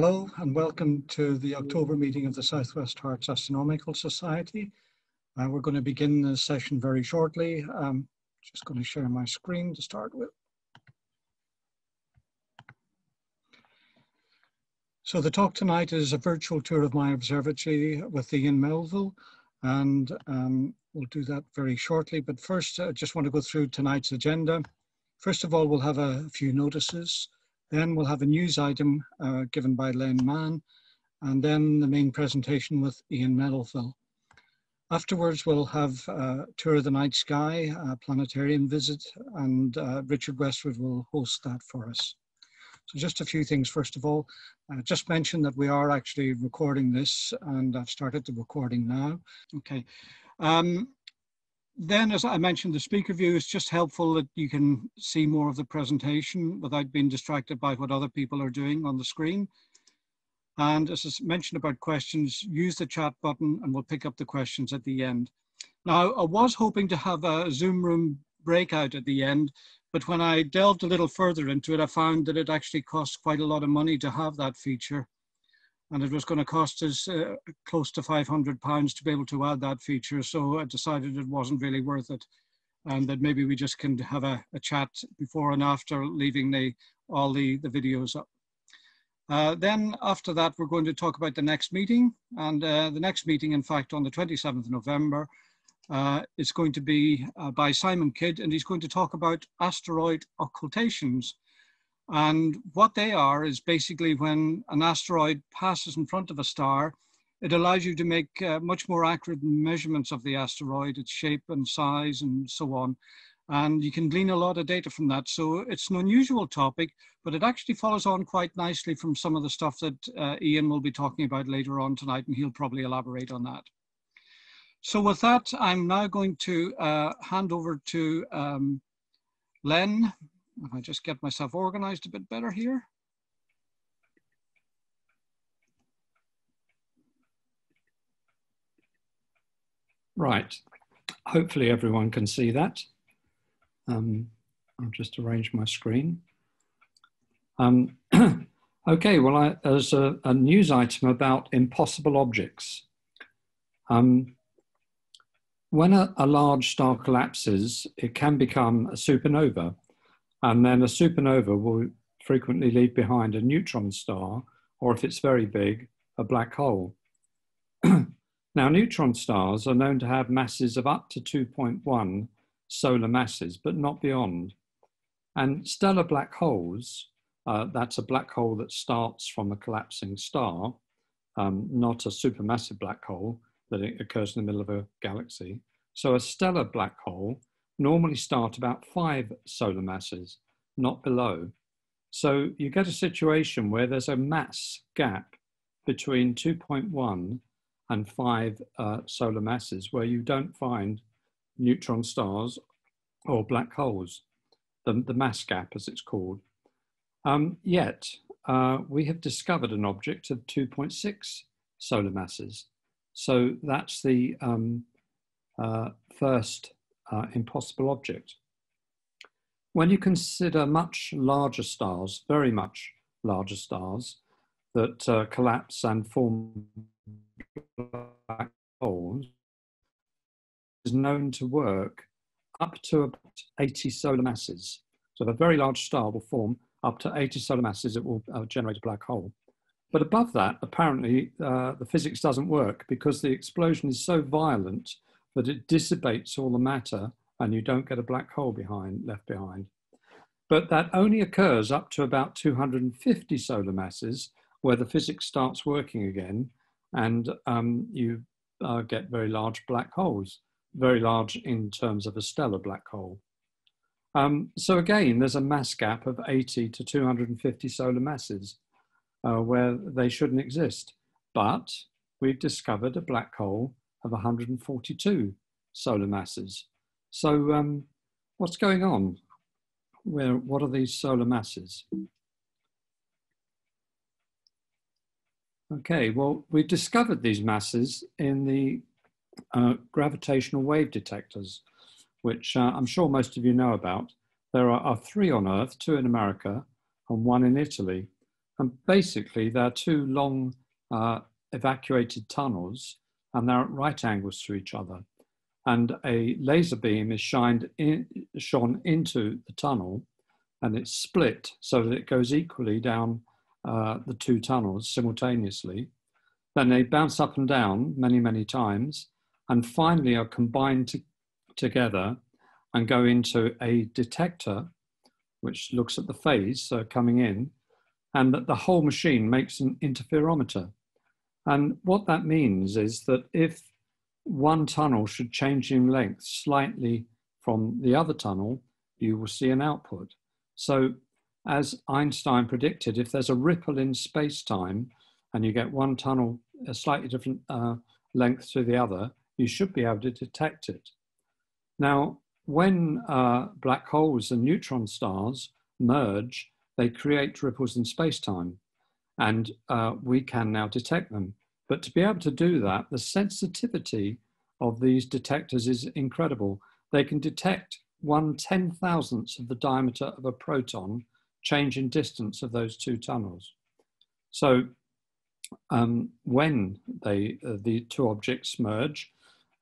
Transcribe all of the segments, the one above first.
Hello and welcome to the October meeting of the Southwest Herts Astronomical Society. Uh, we're going to begin the session very shortly. Um, just going to share my screen to start with. So the talk tonight is a virtual tour of my observatory with Iain Melville and um, we'll do that very shortly. But first, I just want to go through tonight's agenda. First of all, we'll have a few notices. Then we'll have a news item uh, given by Len Mann, and then the main presentation with Iain Melville. Afterwards, we'll have a tour of the night sky, a planetarium visit, and uh, Richard Westwood will host that for us. So just a few things, first of all. Uh, just mention that we are actually recording this, and I've started the recording now. Okay. Um, then, as I mentioned, the speaker view is just helpful that you can see more of the presentation without being distracted by what other people are doing on the screen. And as I mentioned about questions, use the chat button and we'll pick up the questions at the end. Now, I was hoping to have a Zoom room breakout at the end, but when I delved a little further into it, I found that it actually costs quite a lot of money to have that feature and it was going to cost us uh, close to 500 pounds to be able to add that feature. So I decided it wasn't really worth it, and that maybe we just can have a, a chat before and after leaving the all the the videos up. Uh, then after that, we're going to talk about the next meeting, and uh, the next meeting, in fact, on the 27th of November, uh, is going to be uh, by Simon Kidd, and he's going to talk about asteroid occultations. And what they are is basically when an asteroid passes in front of a star, it allows you to make uh, much more accurate measurements of the asteroid, its shape and size and so on. And you can glean a lot of data from that. So it's an unusual topic, but it actually follows on quite nicely from some of the stuff that uh, Iain will be talking about later on tonight, and he'll probably elaborate on that. So with that, I'm now going to uh, hand over to um, Len, if I just get myself organized a bit better here. Right, hopefully everyone can see that. Um, I'll just arrange my screen. Um, okay, well, I, there's a, a, news item about impossible objects. Um, when a, a large star collapses, it can become a supernova and then a supernova will frequently leave behind a neutron star, or if it's very big, a black hole. now, neutron stars are known to have masses of up to 2.1 solar masses, but not beyond. And stellar black holes, uh, that's a black hole that starts from a collapsing star, um, not a supermassive black hole that occurs in the middle of a galaxy. So a stellar black hole normally start about five solar masses, not below. So you get a situation where there's a mass gap between 2.1 and 5 uh, solar masses where you don't find neutron stars or black holes, the, the mass gap as it's called. Um, yet, uh, we have discovered an object of 2.6 solar masses. So that's the um, uh, first uh, impossible object. When you consider much larger stars, very much larger stars, that uh, collapse and form black holes, is known to work up to about 80 solar masses. So a very large star will form up to 80 solar masses, it will uh, generate a black hole. But above that, apparently, uh, the physics doesn't work because the explosion is so violent that it dissipates all the matter and you don't get a black hole behind left behind. But that only occurs up to about 250 solar masses where the physics starts working again and um, you uh, get very large black holes, very large in terms of a stellar black hole. Um, so again, there's a mass gap of 80 to 250 solar masses uh, where they shouldn't exist. But we've discovered a black hole of 142 solar masses. So um, what's going on? Where, what are these solar masses? Okay, well, we discovered these masses in the uh, gravitational wave detectors, which uh, I'm sure most of you know about. There are, are, three on Earth, two in America and one in Italy. And basically, there are two long uh, evacuated tunnels, and they're at right angles to each other. And a laser beam is shined in, shone into the tunnel, and it's split so that it goes equally down uh, the two tunnels simultaneously. Then they bounce up and down many, many times, and finally are combined to, together and go into a detector, which looks at the phase coming in, and that the whole machine makes an interferometer. And what that means is that if one tunnel should change in length slightly from the other tunnel, you will see an output. So as Einstein predicted, if there's a ripple in space-time and you get one tunnel a slightly different uh, length to the other, you should be able to detect it. Now, when uh, black holes and neutron stars merge, they create ripples in space-time, and uh, we can now detect them. But to be able to do that, the sensitivity of these detectors is incredible. They can detect one ten thousandths of the diameter of a proton change in distance of those two tunnels. So um, when they, uh, the two objects merge,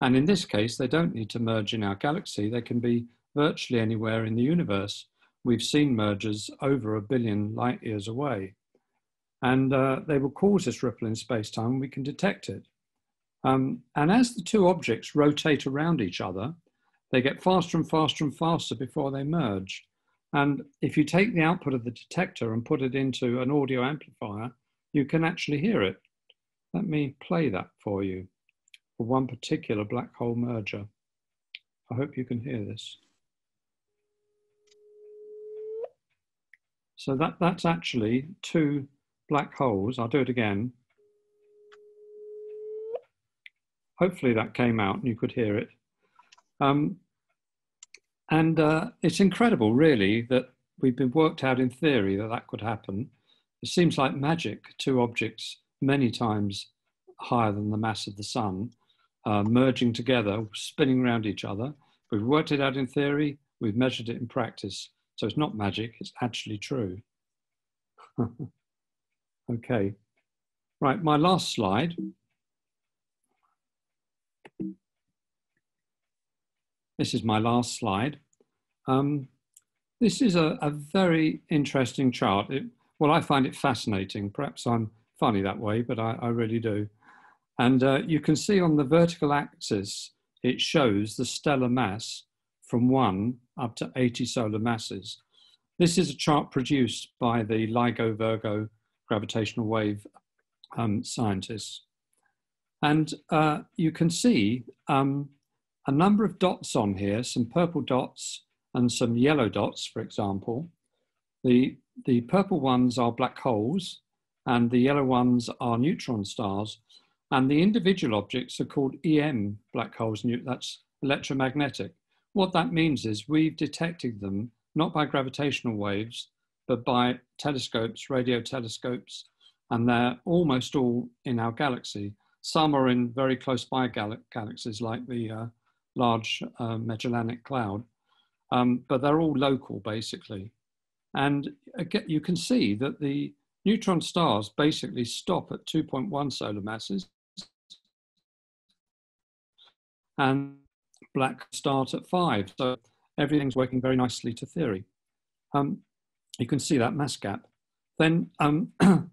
and in this case, they don't need to merge in our galaxy, they can be virtually anywhere in the universe. We've seen mergers over a billion light years away. And uh, they will cause this ripple in space-time, and we can detect it. Um, and as the two objects rotate around each other, they get faster and faster and faster before they merge. And if you take the output of the detector and put it into an audio amplifier, you can actually hear it. Let me play that for you for one particular black hole merger. I hope you can hear this. So that, that's actually two black holes. I'll do it again. Hopefully that came out and you could hear it. Um, and uh, it's incredible, really, that we've been worked out in theory that that could happen. It seems like magic, two objects many times higher than the mass of the sun, uh, merging together, spinning around each other. We've worked it out in theory, we've measured it in practice. So it's not magic, it's actually true. okay, right, my last slide. This is my last slide. Um, this is a, a, very interesting chart. It, well, I find it fascinating. Perhaps I'm funny that way, but I, I really do. And uh, you can see on the vertical axis, it shows the stellar mass from one up to 80 solar masses. This is a chart produced by the LIGO Virgo gravitational wave um, scientists. And uh, you can see um, a number of dots on here, some purple dots and some yellow dots, for example. The, the purple ones are black holes and the yellow ones are neutron stars. And the individual objects are called EM black holes, that's electromagnetic. What that means is we've detected them not by gravitational waves, but by telescopes, radio telescopes, and they're almost all in our galaxy. Some are in very close by gal galaxies like the uh, Large uh, Magellanic Cloud, um, but they're all local basically. And again, you can see that the neutron stars basically stop at 2.1 solar masses and black start at five. So everything's working very nicely to theory. Um, you can see that mass gap. Then, um,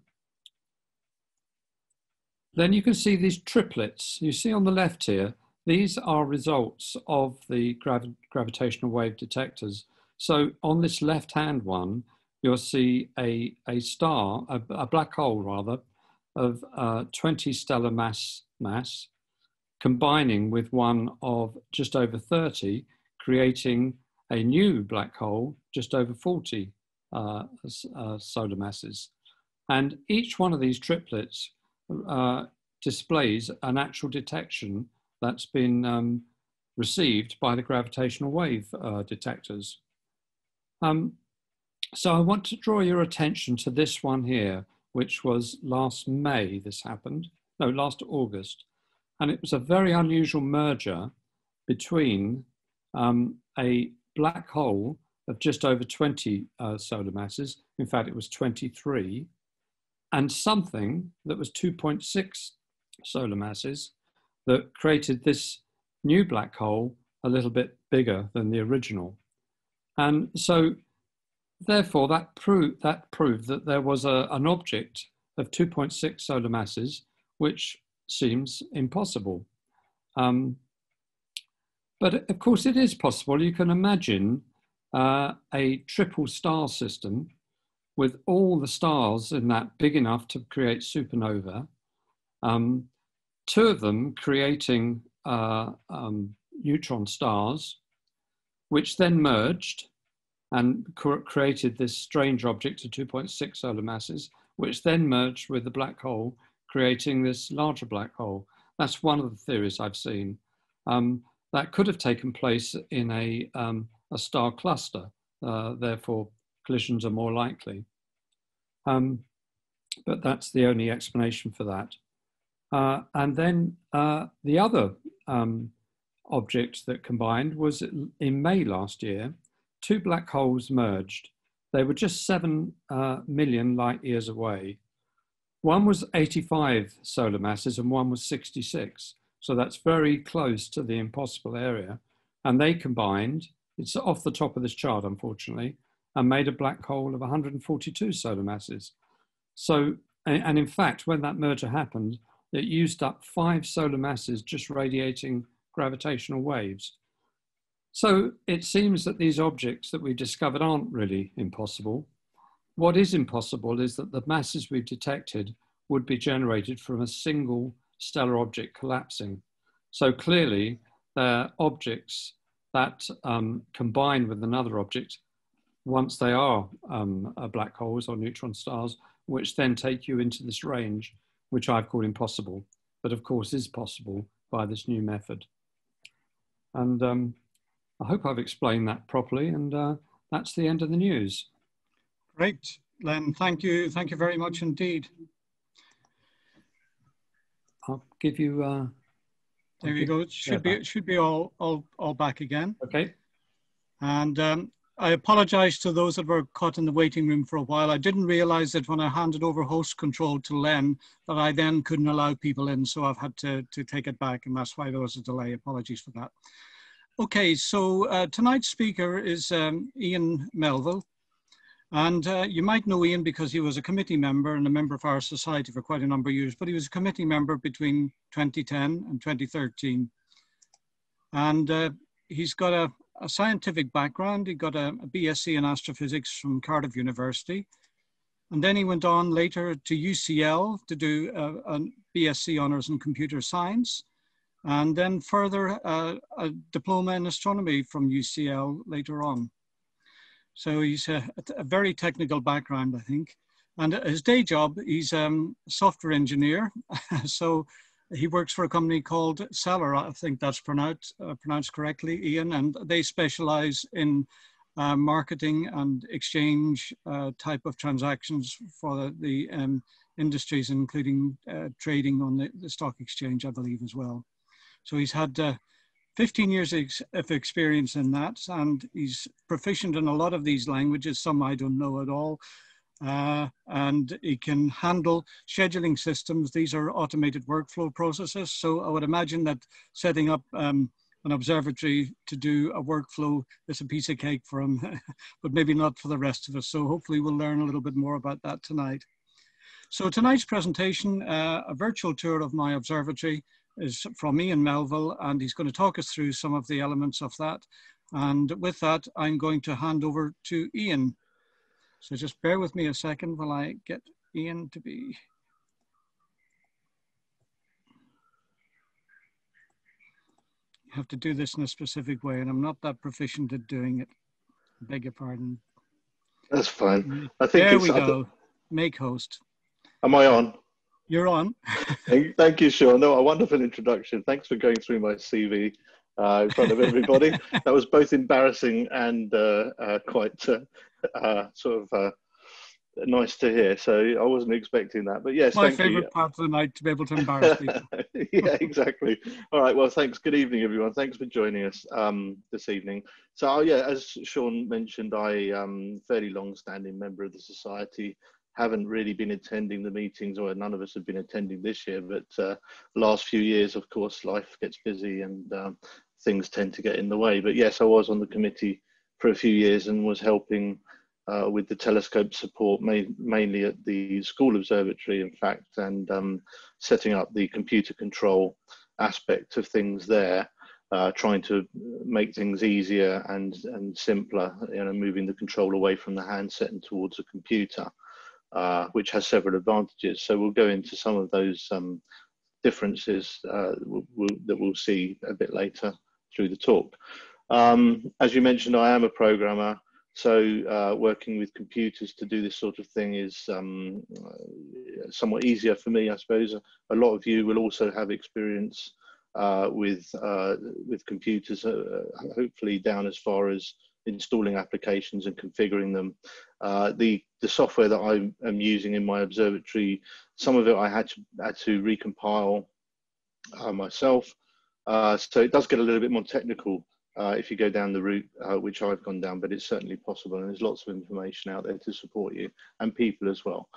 then you can see these triplets. You see on the left here, these are results of the gravi gravitational wave detectors. So on this left-hand one, you'll see a, a star, a, a black hole rather, of uh, 20 stellar mass, mass, combining with one of just over 30, creating a new black hole just over 40 uh, uh, solar masses. And each one of these triplets uh, displays an actual detection that's been um, received by the gravitational wave uh, detectors. Um, so I want to draw your attention to this one here, which was last May this happened, no, last August. And it was a very unusual merger between um, a black hole of just over 20 uh, solar masses. In fact, it was 23, and something that was 2.6 solar masses that created this new black hole a little bit bigger than the original. And so therefore that proved, that proved that there was a, an object of 2.6 solar masses, which seems impossible. Um, but of course it is possible. You can imagine uh, a triple star system with all the stars in that big enough to create supernova, um, two of them creating uh, um, neutron stars, which then merged and created this strange object of 2.6 solar masses, which then merged with the black hole, creating this larger black hole. That's one of the theories I've seen. Um, that could have taken place in a, um, a star cluster, uh, therefore collisions are more likely. Um, but that's the only explanation for that. Uh, and then uh, the other um, object that combined was in May last year, two black holes merged. They were just seven uh, million light years away. One was 85 solar masses and one was 66. So that's very close to the impossible area. And they combined, it's off the top of this chart, unfortunately, and made a black hole of 142 solar masses. So, and in fact, when that merger happened, it used up five solar masses just radiating gravitational waves. So it seems that these objects that we've discovered aren't really impossible. What is impossible is that the masses we've detected would be generated from a single stellar object collapsing. So clearly, they're objects that um, combine with another object once they are um, black holes or neutron stars, which then take you into this range, which I've called impossible, but of course is possible by this new method. And um, I hope I've explained that properly, and uh, that's the end of the news. Great, Len. Thank you. Thank you very much indeed. I'll give you. Uh, there you go. It should be. It should be all all all back again. Okay. And um, I apologize to those that were caught in the waiting room for a while. I didn't realize that when I handed over host control to Len, that I then couldn't allow people in. So I've had to, to take it back and that's why there was a delay. Apologies for that. Okay, so uh, tonight's speaker is um, Iain Melville. And uh, you might know Iain because he was a committee member and a member of our society for quite a number of years, but he was a committee member between 2010 and 2013. And uh, he's got a, a scientific background. He got a, a, BSc in astrophysics from Cardiff University. And then he went on later to UCL to do a, a BSc honours in computer science. And then further uh, a diploma in astronomy from UCL later on. So he's a, a very technical background, I think. And his day job, he's um, a software engineer. so he works for a company called Cellar, I think that's pronounced, uh, pronounced correctly, Iain, and they specialize in uh, marketing and exchange uh, type of transactions for the, the um, industries, including uh, trading on the, the, stock exchange, I believe, as well. So he's had uh, 15 years of experience in that, and he's proficient in a lot of these languages, some I don't know at all uh, and he can handle scheduling systems. These are automated workflow processes. So I would imagine that setting up um, an observatory to do a workflow is a piece of cake for him, but maybe not for the rest of us. So hopefully we'll learn a little bit more about that tonight. So tonight's presentation, uh, a virtual tour of my observatory is from Iain Melville, and he's going to talk us through some of the elements of that. And with that, I'm going to hand over to Iain. So just bear with me a second while I get Iain to be. You have to do this in a specific way, and I'm not that proficient at doing it. I beg your pardon. That's fine. Mm-hmm. I think there we go. Make host. Am I on? You're on. Thank you, Sean. No, a wonderful introduction. Thanks for going through my CV uh, in front of everybody. that was both embarrassing and uh, uh, quite uh, uh, sort of uh, nice to hear. So I wasn't expecting that, but yes, my favourite part of the night to be able to embarrass people. yeah, exactly. All right. Well, thanks. Good evening, everyone. Thanks for joining us um, this evening. So, oh, yeah, as Sean mentioned, I am fairly long-standing member of the society. Haven't really been attending the meetings, or none of us have been attending this year. But uh, last few years, of course, life gets busy and um, things tend to get in the way. But yes, I was on the committee for a few years and was helping uh, with the telescope support, ma mainly at the school observatory, in fact, and um, setting up the computer control aspect of things there, uh, trying to make things easier and, and simpler, you know, moving the control away from the handset and towards a computer, uh, which has several advantages. So we'll go into some of those um, differences uh, that we'll see a bit later through the talk. Um, as you mentioned, I am a programmer. So uh, working with computers to do this sort of thing is um, somewhat easier for me, I suppose. A lot of you will also have experience uh, with uh, with computers, uh, hopefully down as far as installing applications and configuring them. Uh, the the software that I am using in my observatory, some of it I had to had to recompile myself. so it does get a little bit more technical uh, if you go down the route uh, which I've gone down, but it's certainly possible and there's lots of information out there to support you and people as well.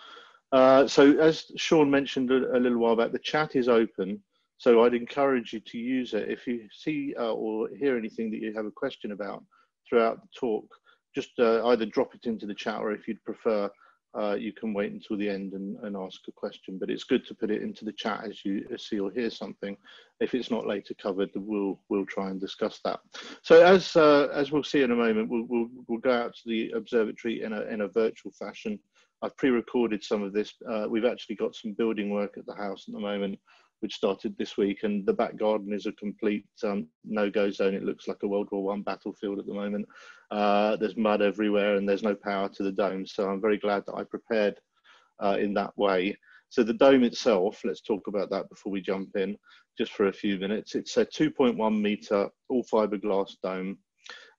Uh, so as Sean mentioned a, a, little while back, the chat is open. So I'd encourage you to use it. If you see uh, or hear anything that you have a question about throughout the talk, just uh, either drop it into the chat or if you'd prefer, uh, you can wait until the end and, and, ask a question. But it's good to put it into the chat as you see or hear something. If it's not later covered, we'll we'll try and discuss that. So as uh, as we'll see in a moment, we'll, we'll, we'll go out to the observatory in a in a virtual fashion. I've pre-recorded some of this. Uh, we've actually got some building work at the house at the moment, which started this week, and the back garden is a complete um, no-go zone. It looks like a World War One battlefield at the moment. Uh, there's mud everywhere, and there's no power to the dome. So I'm very glad that I prepared uh, in that way. So the dome itself, let's talk about that before we jump in, just for a few minutes. It's a 2.1 meter all fiberglass dome.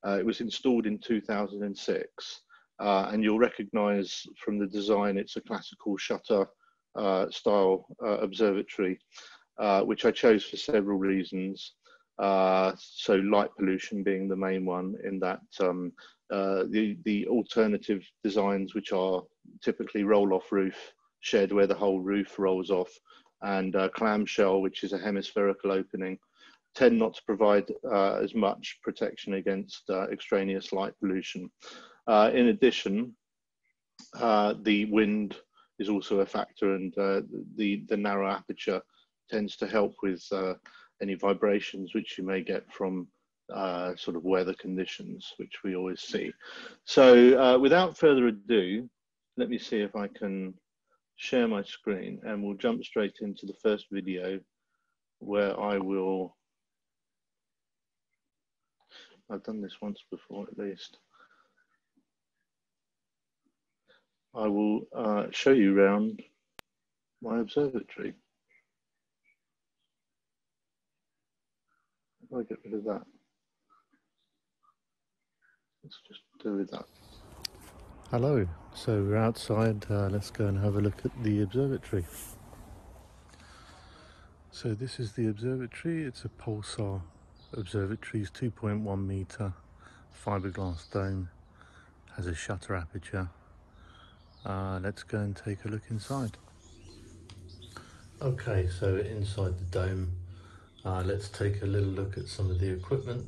Uh, it was installed in 2006, uh, and you'll recognise from the design it's a classical shutter style uh, observatory, uh, which I chose for several reasons. so light pollution being the main one in that um, the, the alternative designs, which are typically roll off roof shed where the whole roof rolls off and uh, clamshell, which is a hemispherical opening, tend not to provide uh, as much protection against uh, extraneous light pollution. in addition, the wind is also a factor, and uh, the the narrow aperture tends to help with uh, any vibrations which you may get from uh, sort of weather conditions, which we always see. So uh, without further ado, let me see if I can share my screen and we'll jump straight into the first video where I will, I've done this once before at least. I will uh, show you around my observatory. If I get rid of that, let's just do with that. Hello, so we're outside, uh, let's go and have a look at the observatory. So this is the observatory, it's a pulsar observatory, it's 2.1 metre, fiberglass dome, has a shutter aperture, uh, let's go and take a look inside. Okay, so inside the dome, uh, let's take a little look at some of the equipment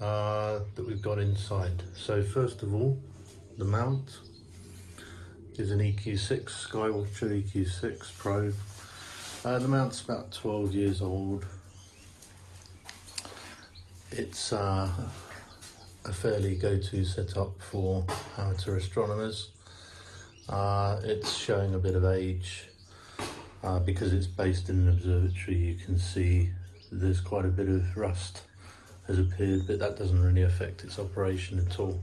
uh, that we've got inside. So first of all, the mount is an EQ6, Skywatcher EQ6 Pro. Uh, the mount's about 12 years old. It's uh, a fairly go-to setup for amateur astronomers. Uh, it's showing a bit of age uh, because it's based in an observatory. You can see there's quite a bit of rust has appeared, but that doesn't really affect its operation at all.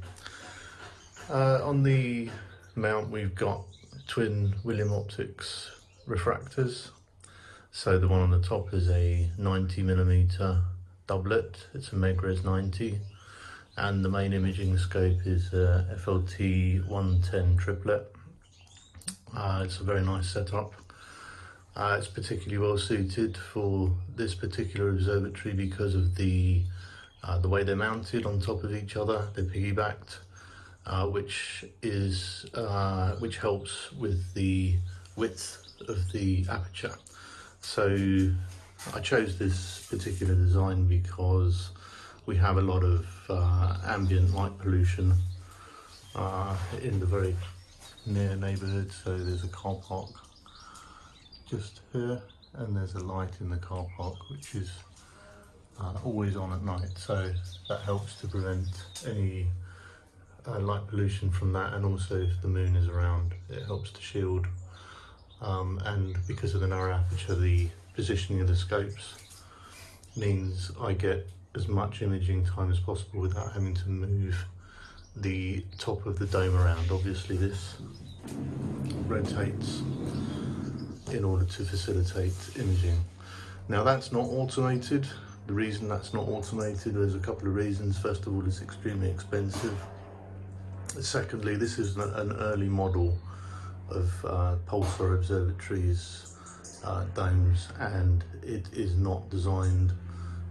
Uh, on the mount, we've got twin William Optics refractors. So the one on the top is a 90 millimeter doublet. It's a Megrez 90 and the main imaging scope is a FLT 110 triplet. Uh, it's a very nice setup. Uh, it's particularly well suited for this particular observatory because of the uh, the way they're mounted on top of each other. They're piggybacked uh, which is uh, which helps with the width of the aperture. So I chose this particular design because we have a lot of uh, ambient light pollution in the very near neighbourhood. So there's a car park just here, and there's a light in the car park which is uh, always on at night. So that helps to prevent any uh, light pollution from that, and also if the moon is around, it helps to shield. Um, and because of the narrow aperture, the positioning of the scopes means I get as much imaging time as possible without having to move the top of the dome around. Obviously this rotates in order to facilitate imaging. Now that's not automated. The reason that's not automated, there's a couple of reasons. First of all, it's extremely expensive. Secondly, this is an early model of uh, Pulsar Observatory's uh, domes and it is not designed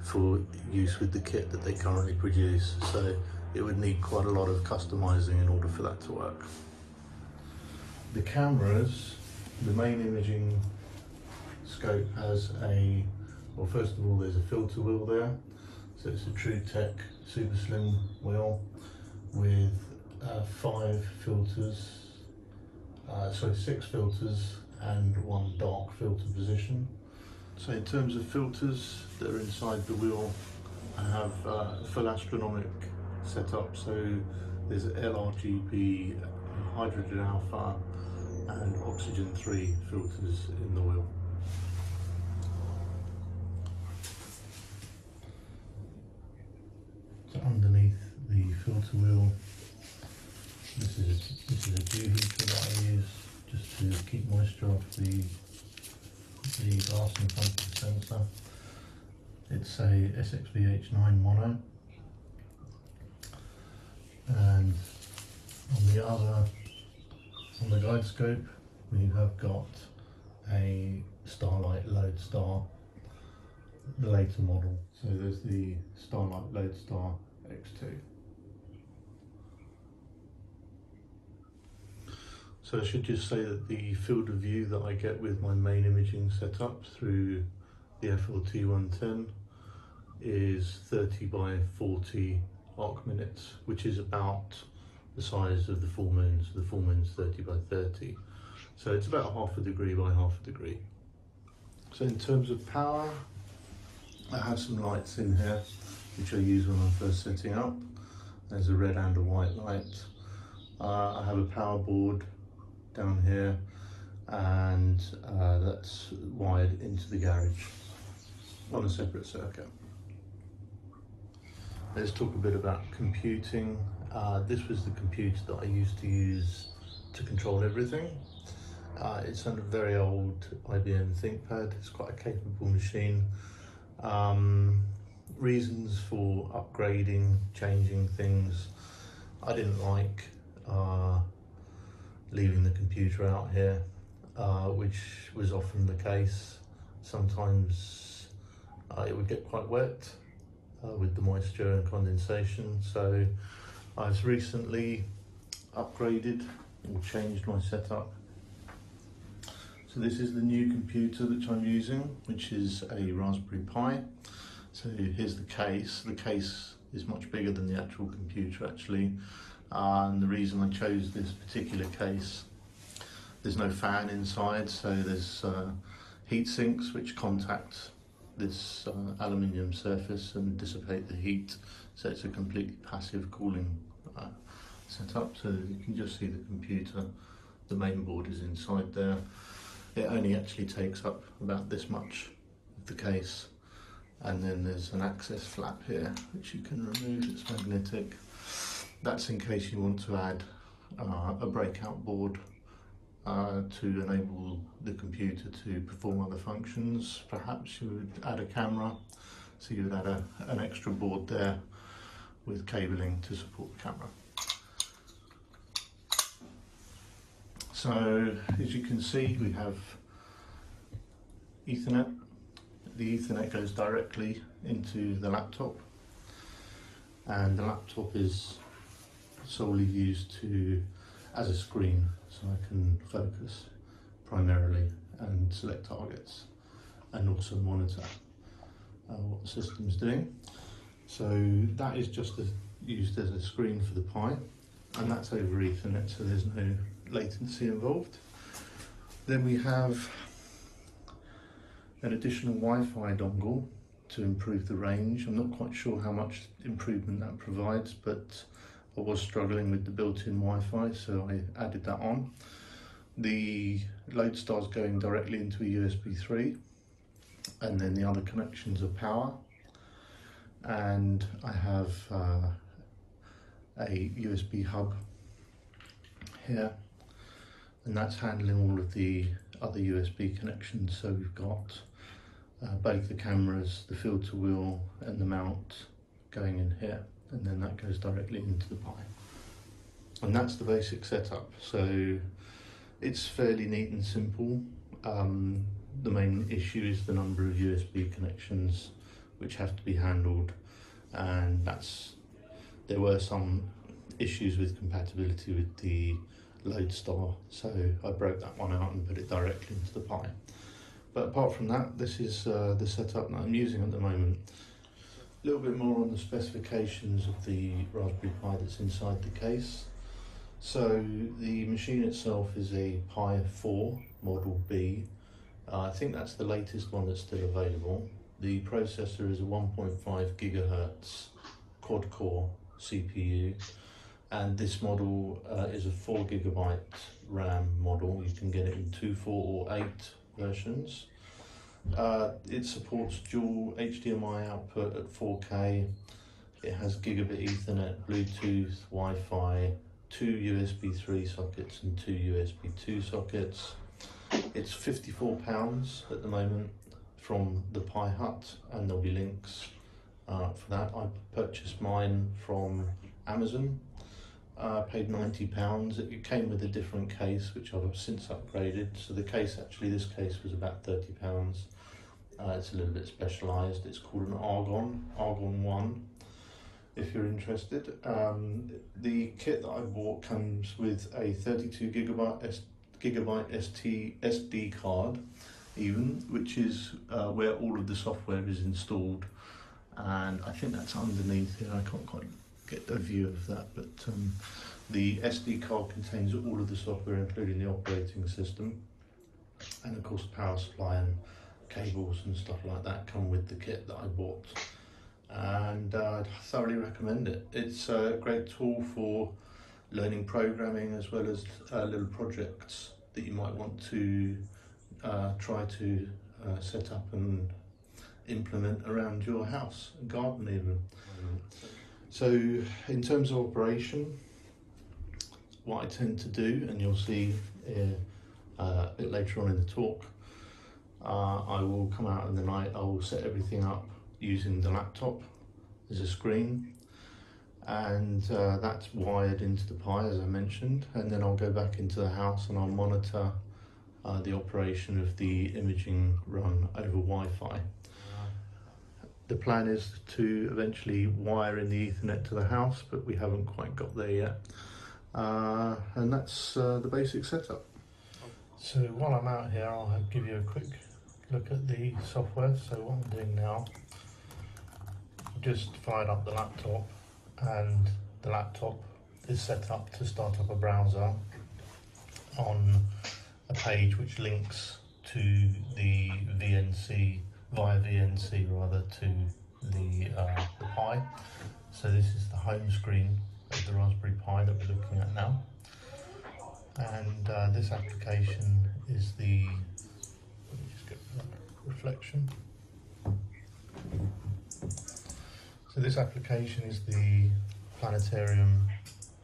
for use with the kit that they currently produce. So it would need quite a lot of customizing in order for that to work. The cameras, the main imaging scope has a, well first of all there's a filter wheel there. So it's a TrueTech super slim wheel with uh, five filters, uh, sorry six filters and one dark filter position. So in terms of filters that are inside the wheel, I have uh, full Astronomik setup. So there's LRGB, hydrogen alpha and oxygen 3 filters in the wheel. So underneath the filter wheel, this is this is a dew heater that I use just to keep moisture off the the glass in front of the sensor. It's a SXVH9 mono. And on the other, on the guide scope, we have got a Starlight Lodestar, the later model. So there's the Starlight Lodestar X2. So I should just say that the field of view that I get with my main imaging setup through the FLT 110 is 30 by 40 arc minutes, which is about the size of the full moon. So the full moon's 30 by 30. So it's about half a degree by half a degree. So in terms of power, I have some lights in here, which I use when I'm first setting up. There's a red and a white light. Uh, I have a power board down here and uh, that's wired into the garage on a separate circuit. Let's talk a bit about computing. Uh, this was the computer that I used to use to control everything. Uh, it's on a very old IBM ThinkPad. It's quite a capable machine. Um, reasons for upgrading, changing things. I didn't like uh, leaving the computer out here, uh, which was often the case. Sometimes uh, it would get quite wet uh, with the moisture and condensation. So I've recently upgraded or changed my setup. So this is the new computer that I'm using, which is a Raspberry Pi. So here's the case. The case is much bigger than the actual computer actually and the reason I chose this particular case there's no fan inside so there's uh, heat sinks which contact this uh, aluminium surface and dissipate the heat so it's a completely passive cooling uh, setup. So you can just see the computer the main board is inside there. It only actually takes up about this much of the case. And then there's an access flap here which you can remove it's magnetic. That's in case you want to add uh, a breakout board uh, to enable the computer to perform other functions. Perhaps you would add a camera, so you would add a, an extra board there with cabling to support the camera. So as you can see we have Ethernet. The Ethernet goes directly into the laptop and the laptop is solely used to as a screen so I can focus primarily and select targets and also monitor uh, what the system's doing. So that is just a, used as a screen for the Pi and that's over Ethernet so there's no latency involved. Then we have an additional Wi-Fi dongle to improve the range. I'm not quite sure how much improvement that provides, but I was struggling with the built-in Wi-Fi, so I added that on. The Lodestar is going directly into a USB 3, and then the other connections are power. And I have uh, a USB hub here, and that's handling all of the other USB connections. So we've got uh, both the cameras, the filter wheel and the mount going in here and then that goes directly into the Pi. And that's the basic setup. So it's fairly neat and simple. Um, the main issue is the number of USB connections which have to be handled and that's there were some issues with compatibility with the Lodestar so I broke that one out and put it directly into the Pi. But apart from that, this is uh, the setup that I'm using at the moment. A little bit more on the specifications of the Raspberry Pi that's inside the case. So the machine itself is a Pi 4 Model B. Uh, I think that's the latest one that's still available. The processor is a 1.5 gigahertz quad core CPU and this model uh, is a 4 gigabyte RAM model. You can get it in 2, 4 or 8 versions. Uh, it supports dual HDMI output at 4K. It has gigabit Ethernet, Bluetooth, Wi-Fi, two USB 3 sockets and two USB 2 sockets. It's 54 pounds at the moment from the Pi Hut and there'll be links uh, for that. I purchased mine from Amazon uh, paid £90. It came with a different case, which I've since upgraded. So the case, actually, this case was about £30. Uh, it's a little bit specialised. It's called an Argon, Argon 1, if you're interested. Um, the kit that I bought comes with a 32 gigabyte, S gigabyte ST, SD card, even, which is uh, where all of the software is installed. And I think that's underneath here. I can't quite get a view of that. But um, the SD card contains all of the software, including the operating system, and of course power supply and cables and stuff like that come with the kit that I bought. And uh, I'd thoroughly recommend it. It's a great tool for learning programming as well as uh, little projects that you might want to uh, try to uh, set up and implement around your house, garden even. Mm. So in terms of operation, what I tend to do, and you'll see uh, a bit later on in the talk, uh, I will come out in the night, I will set everything up using the laptop as a screen and uh, that's wired into the Pi as I mentioned and then I'll go back into the house and I'll monitor uh, the operation of the imaging run over Wi-Fi. The plan is to eventually wire in the Ethernet to the house, but we haven't quite got there yet. Uh, and that's uh, the basic setup. So while I'm out here, I'll give you a quick look at the software. So what I'm doing now, just fired up the laptop and the laptop is set up to start up a browser on a page which links to the VNC via VNC rather to the, uh, the Pi. So this is the home screen of the Raspberry Pi that we're looking at now. And uh, this application is the, reflection. So this application is the Planetarium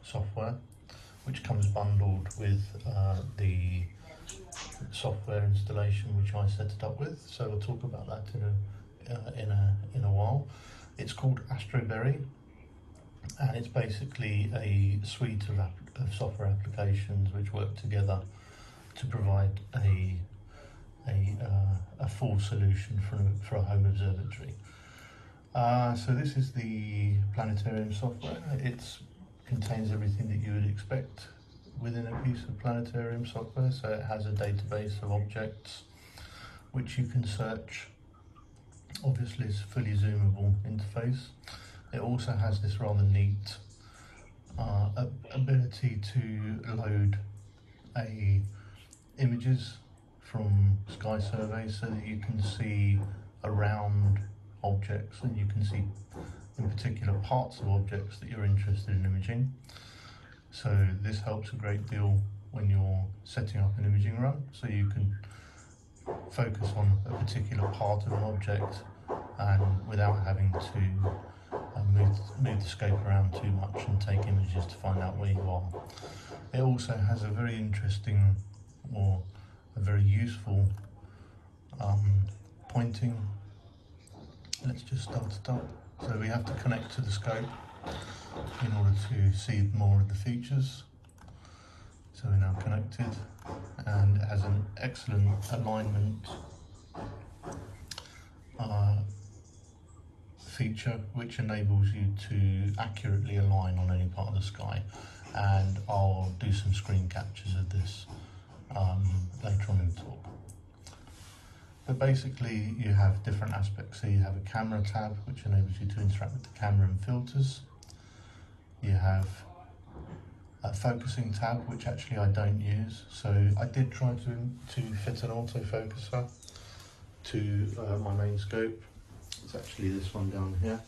software, which comes bundled with uh, the software installation which I set it up with. So we'll talk about that in a, uh, in a, in a while. It's called Astroberry and it's basically a suite of, of software applications which work together to provide a, a, uh, a full solution for, for a home observatory. Uh, so this is the planetarium software. It contains everything that you would expect within a piece of planetarium software. So it has a database of objects which you can search. Obviously, it's a fully zoomable interface. It also has this rather neat uh, ability to load a images from sky surveys so that you can see around objects and you can see in particular parts of objects that you're interested in imaging. So this helps a great deal when you're setting up an imaging run so you can focus on a particular part of an object and without having to uh, move, move the scope around too much and take images to find out where you are. It also has a very interesting or a very useful um, pointing. Let's just start it up. So we have to connect to the scope in order to see more of the features. So we're now connected and it has an excellent alignment uh, feature which enables you to accurately align on any part of the sky and I'll do some screen captures of this um, later on in the talk. But basically you have different aspects. So you have a camera tab which enables you to interact with the camera and filters. You have a focusing tab which actually I don't use. So I did try to, to fit an autofocuser to uh, my main scope. It's actually this one down here.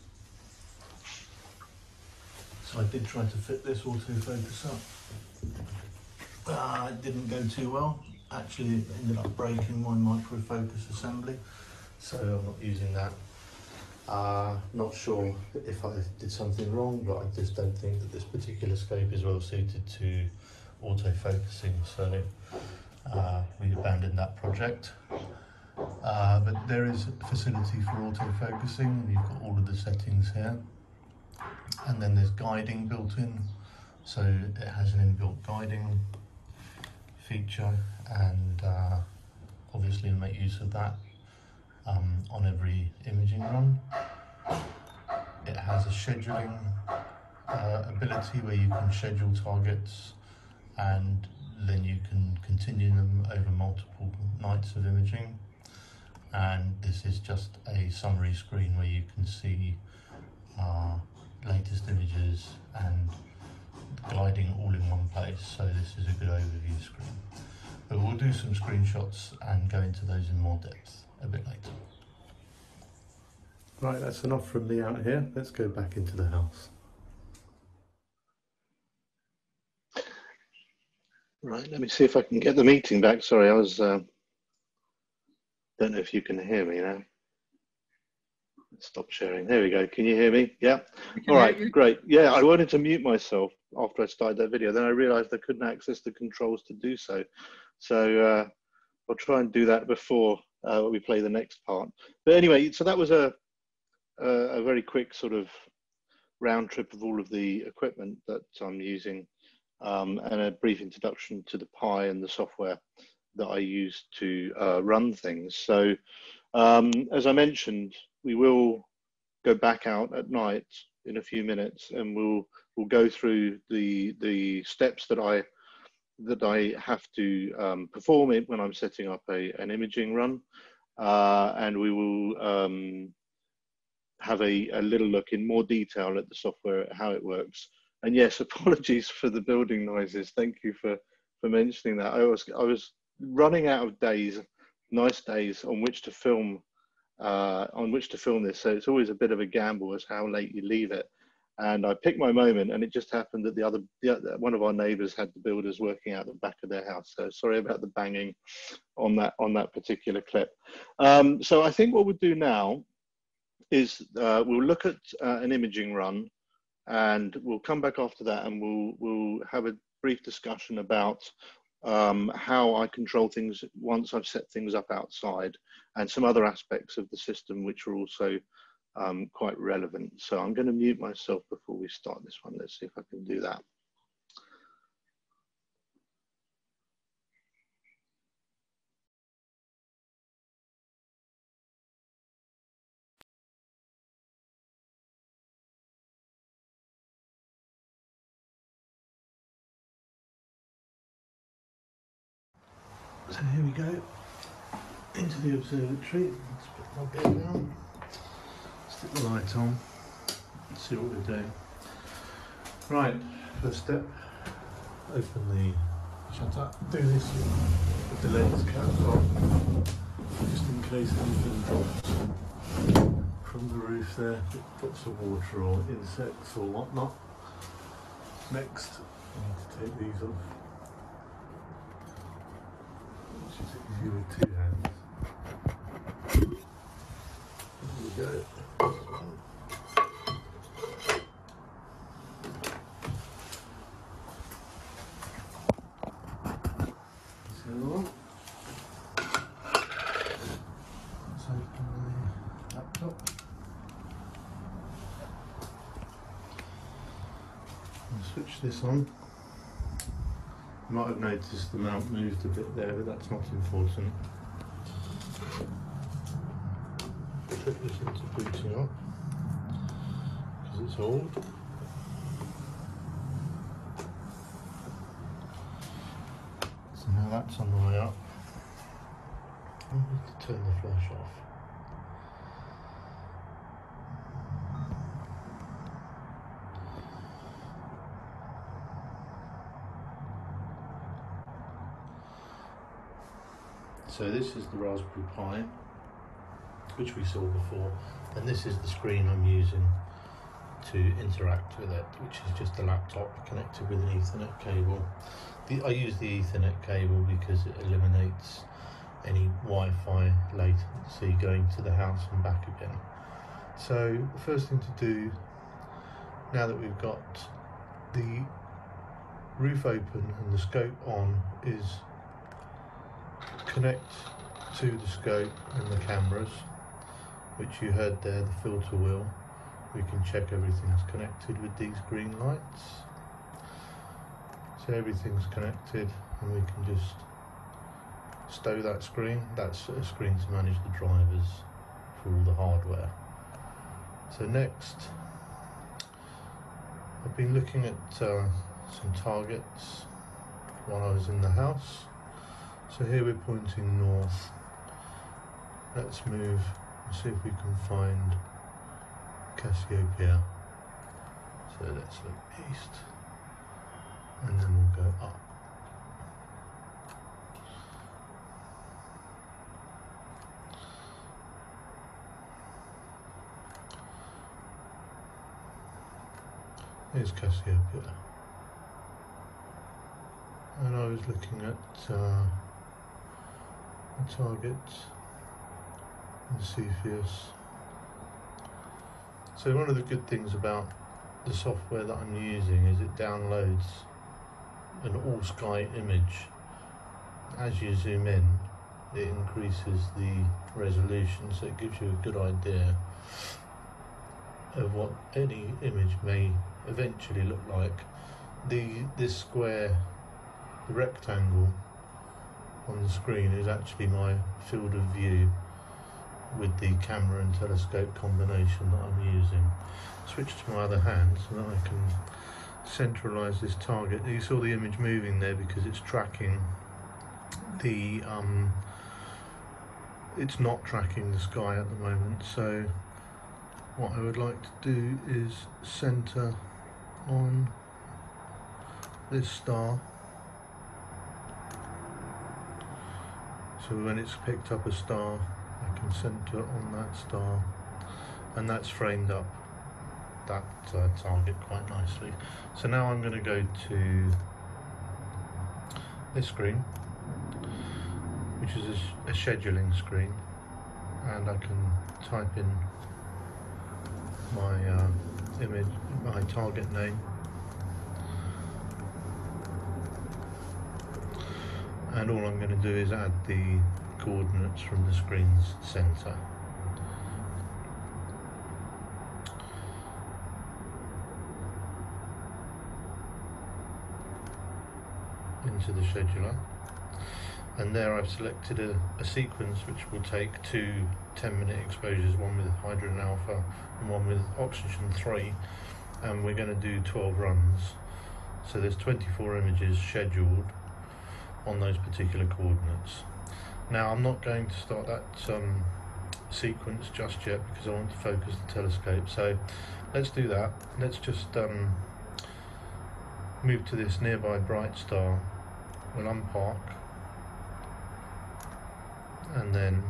So I did try to fit this autofocus up. Uh, it didn't go too well. Actually, it ended up breaking my micro focus assembly, so I'm not using that. Uh, not sure if I did something wrong, but I just don't think that this particular scope is well suited to autofocusing, so uh, we abandoned that project. Uh, but there is a facility for autofocusing, and you've got all of the settings here. And then there's guiding built in. So it has an inbuilt guiding feature and uh, obviously make use of that um, on every imaging run. It has a scheduling uh, ability where you can schedule targets and then you can continue them over multiple nights of imaging and this is just a summary screen where you can see our latest images and in one place so this is a good overview screen. But we'll do some screenshots and go into those in more depth a bit later. Right that's enough from me out here. Let's go back into the house. Right let me see if I can get the meeting back. Sorry I was uh, don't know if you can hear me now stop sharing. There we go. Can you hear me? Yeah. All right, great. Yeah, I wanted to mute myself after I started that video. Then I realized I couldn't access the controls to do so. So uh, I'll try and do that before uh, we play the next part. But anyway, so that was a, a, a very quick sort of round trip of all of the equipment that I'm using um, and a brief introduction to the Pi and the software that I use to uh, run things. So um, as I mentioned, we will go back out at night in a few minutes and we'll we'll go through the the steps that I that I have to um, perform it when I'm setting up a, an imaging run uh, and we will um, have a, a little look in more detail at the software, how it works. And yes, apologies for the building noises. Thank you for, for mentioning that. I was, I was running out of days, nice days on which to film uh, on which to film this. So it's always a bit of a gamble as how late you leave it. And I picked my moment, and it just happened that the other, the one of our neighbours had the builders working out the back of their house. So sorry about the banging on that on that particular clip. Um, so I think what we'll do now is uh, we'll look at uh, an imaging run, and we'll come back after that, and we'll we'll have a brief discussion about um, how I control things once I've set things up outside and some other aspects of the system which are also um, quite relevant. So I'm going to mute myself before we start this one. Let's see if I can do that. So here we go into the observatory. Let's put my down. Stick the light on. See what we're doing. Right, first step. Open the shutter. Do this with the lens cap on, just in case anything drops from the roof there. Drops of water or insects or whatnot. Next, I need to take these off. Easy with two hands. There we go. I'll switch this on. Might have noticed the mount moved a bit there, but that's not important. Put this into booting up because it's old. So now that's on the way up. I need to turn the flash off. So this is the Raspberry Pi, which we saw before, and this is the screen I'm using to interact with it, which is just a laptop connected with an Ethernet cable. The, I use the Ethernet cable because it eliminates any Wi-Fi latency going to the house and back again. So the first thing to do, now that we've got the roof open and the scope on, is connect to the scope and the cameras, which you heard there, the filter wheel. We can check everything's connected with these green lights. So everything's connected and we can just stow that screen. That's a screen to manage the drivers for all the hardware. So next, I've been looking at uh, some targets while I was in the house. So here we're pointing north. Let's move and see if we can find Cassiopeia. So let's look east and then we'll go up. Here's Cassiopeia. And I was looking at uh, the target in Cepheus. So one of the good things about the software that I'm using is it downloads an all sky image. As you zoom in, it increases the resolution, so it gives you a good idea of what any image may eventually look like. The this square, the rectangle on the screen is actually my field of view with the camera and telescope combination that I'm using. Switch to my other hand so that I can centralize this target. You saw the image moving there because it's tracking the um, it's not tracking the sky at the moment so what I would like to do is center on this star so when it's picked up a star I can center on that star. And that's framed up that uh, target quite nicely. So now I'm going to go to this screen which is a, a scheduling screen. And I can type in my uh, image, my target name and all I'm going to do is add the coordinates from the screen's centre. into the scheduler. And there I've selected a, a, sequence which will take two 10 minute exposures, one with hydrogen alpha and one with oxygen 3 and we're going to do 12 runs. So there's 24 images scheduled on those particular coordinates. Now I'm not going to start that um, sequence just yet because I want to focus the telescope. So let's do that. Let's just um, move to this nearby bright star. We'll unpark and then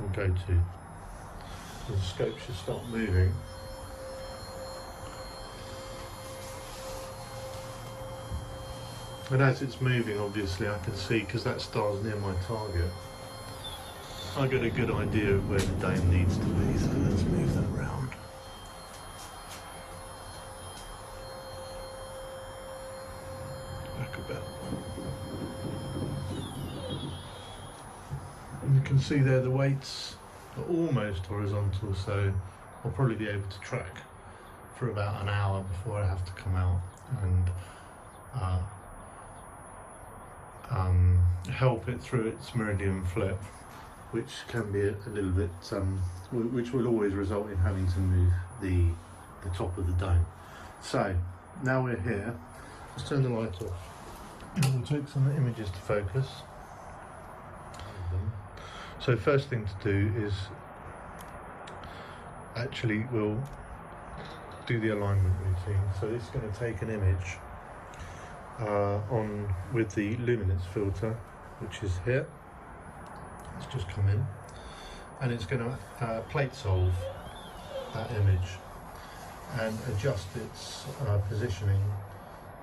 we'll go to the scope should start moving. And as it's moving, obviously, I can see because that star's near my target. I get a good idea of where the dome needs to be, so let's move that round. Back a bit. And you can see there the weights are almost horizontal, so I'll probably be able to track for about an hour before I have to come out and uh, um, help it through its meridian flip, which can be a, a little bit, um, which will always result in having to move the the top of the dome. So now we're here. Let's turn the light off. And we'll take some images to focus. So first thing to do is actually we'll do the alignment routine. So this is going to take an image uh, on with the luminance filter, which is here. It's just come in, and it's going to uh, plate solve that image and adjust its uh, positioning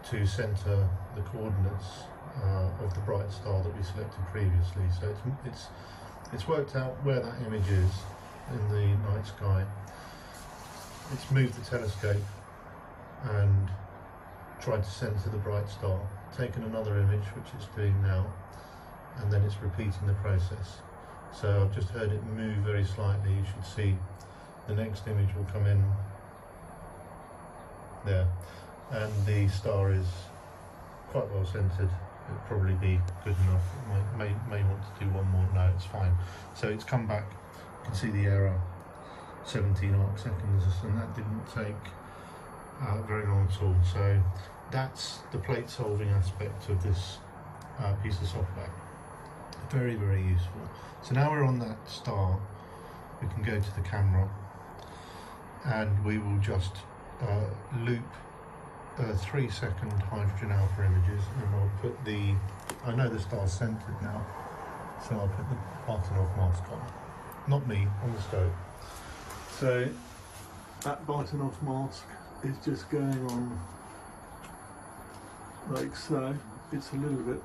to centre the coordinates uh, of the bright star that we selected previously. So it's, it's it's worked out where that image is in the night sky. It's moved the telescope and tried to centre the bright star, taken another image, which it's doing now, and then it's repeating the process. So I've just heard it move very slightly. You should see the next image will come in there, and the star is quite well centred. It'll probably be good enough. It may, may, may want to do one more. No, it's fine. So it's come back. You can see the error, 17 arc seconds, and that didn't take uh, very long at all. So that's the plate solving aspect of this uh, piece of software. Very, very useful. So now we're on that star, we can go to the camera and we will just uh, loop uh, three second hydrogen alpha images and I'll put the, I know the star's centered now, so I'll put the Bahtinov mask on. Not me, on the scope. So that Bahtinov mask is just going on like so. It's a little bit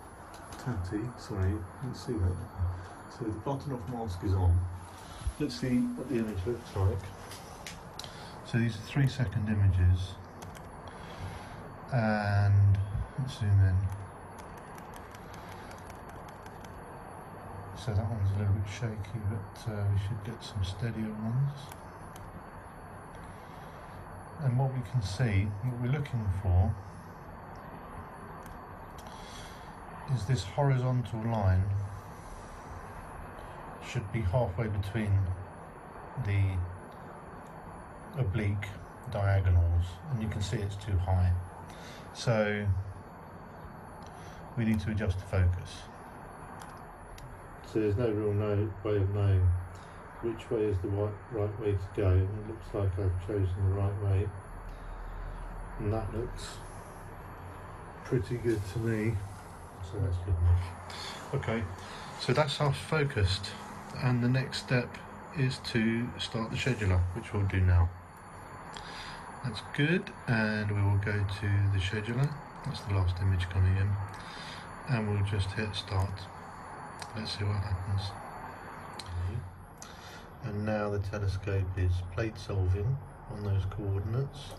tatty, sorry, you can see that. So the Bahtinov mask is on. Let's see what the image looks like. So these are three second images. And let's zoom in. So that one's a little bit shaky, but uh, we should get some steadier ones. And what we can see, what we're looking for, is this horizontal line should be halfway between the oblique diagonals and you can see it's too high. So we need to adjust the focus. So there's no real no way of knowing which way is the right, way to go? And it looks like I've chosen the right way. And that looks pretty good to me. So that's good enough. Okay so that's half focused. And the next step is to start the scheduler which we'll do now. That's good. And we will go to the scheduler. That's the last image coming in. And we'll just hit start. Let's see what happens and now the telescope is plate solving on those coordinates.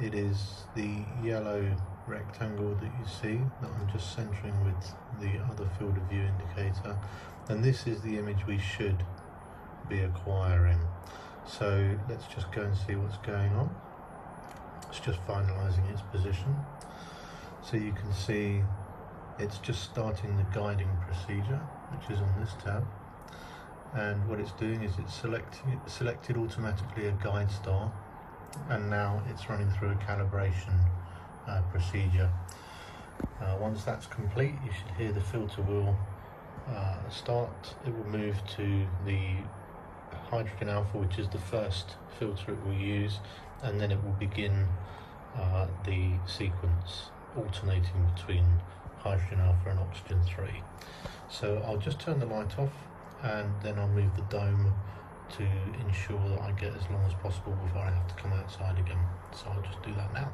It is the yellow rectangle that you see that I'm just centering with the other field of view indicator. And this is the image we should be acquiring. So let's just go and see what's going on. It's just finalizing its position. So you can see it's just starting the guiding procedure which is on this tab and what it's doing is it's selected automatically a guide star and now it's running through a calibration uh, procedure. Uh, once that's complete, you should hear the filter wheel uh, start. It will move to the hydrogen alpha, which is the first filter it will use, and then it will begin uh, the sequence alternating between hydrogen alpha and oxygen 3. So I'll just turn the light off and then I'll move the dome to ensure that I get as long as possible before I have to come outside again. So I'll just do that now.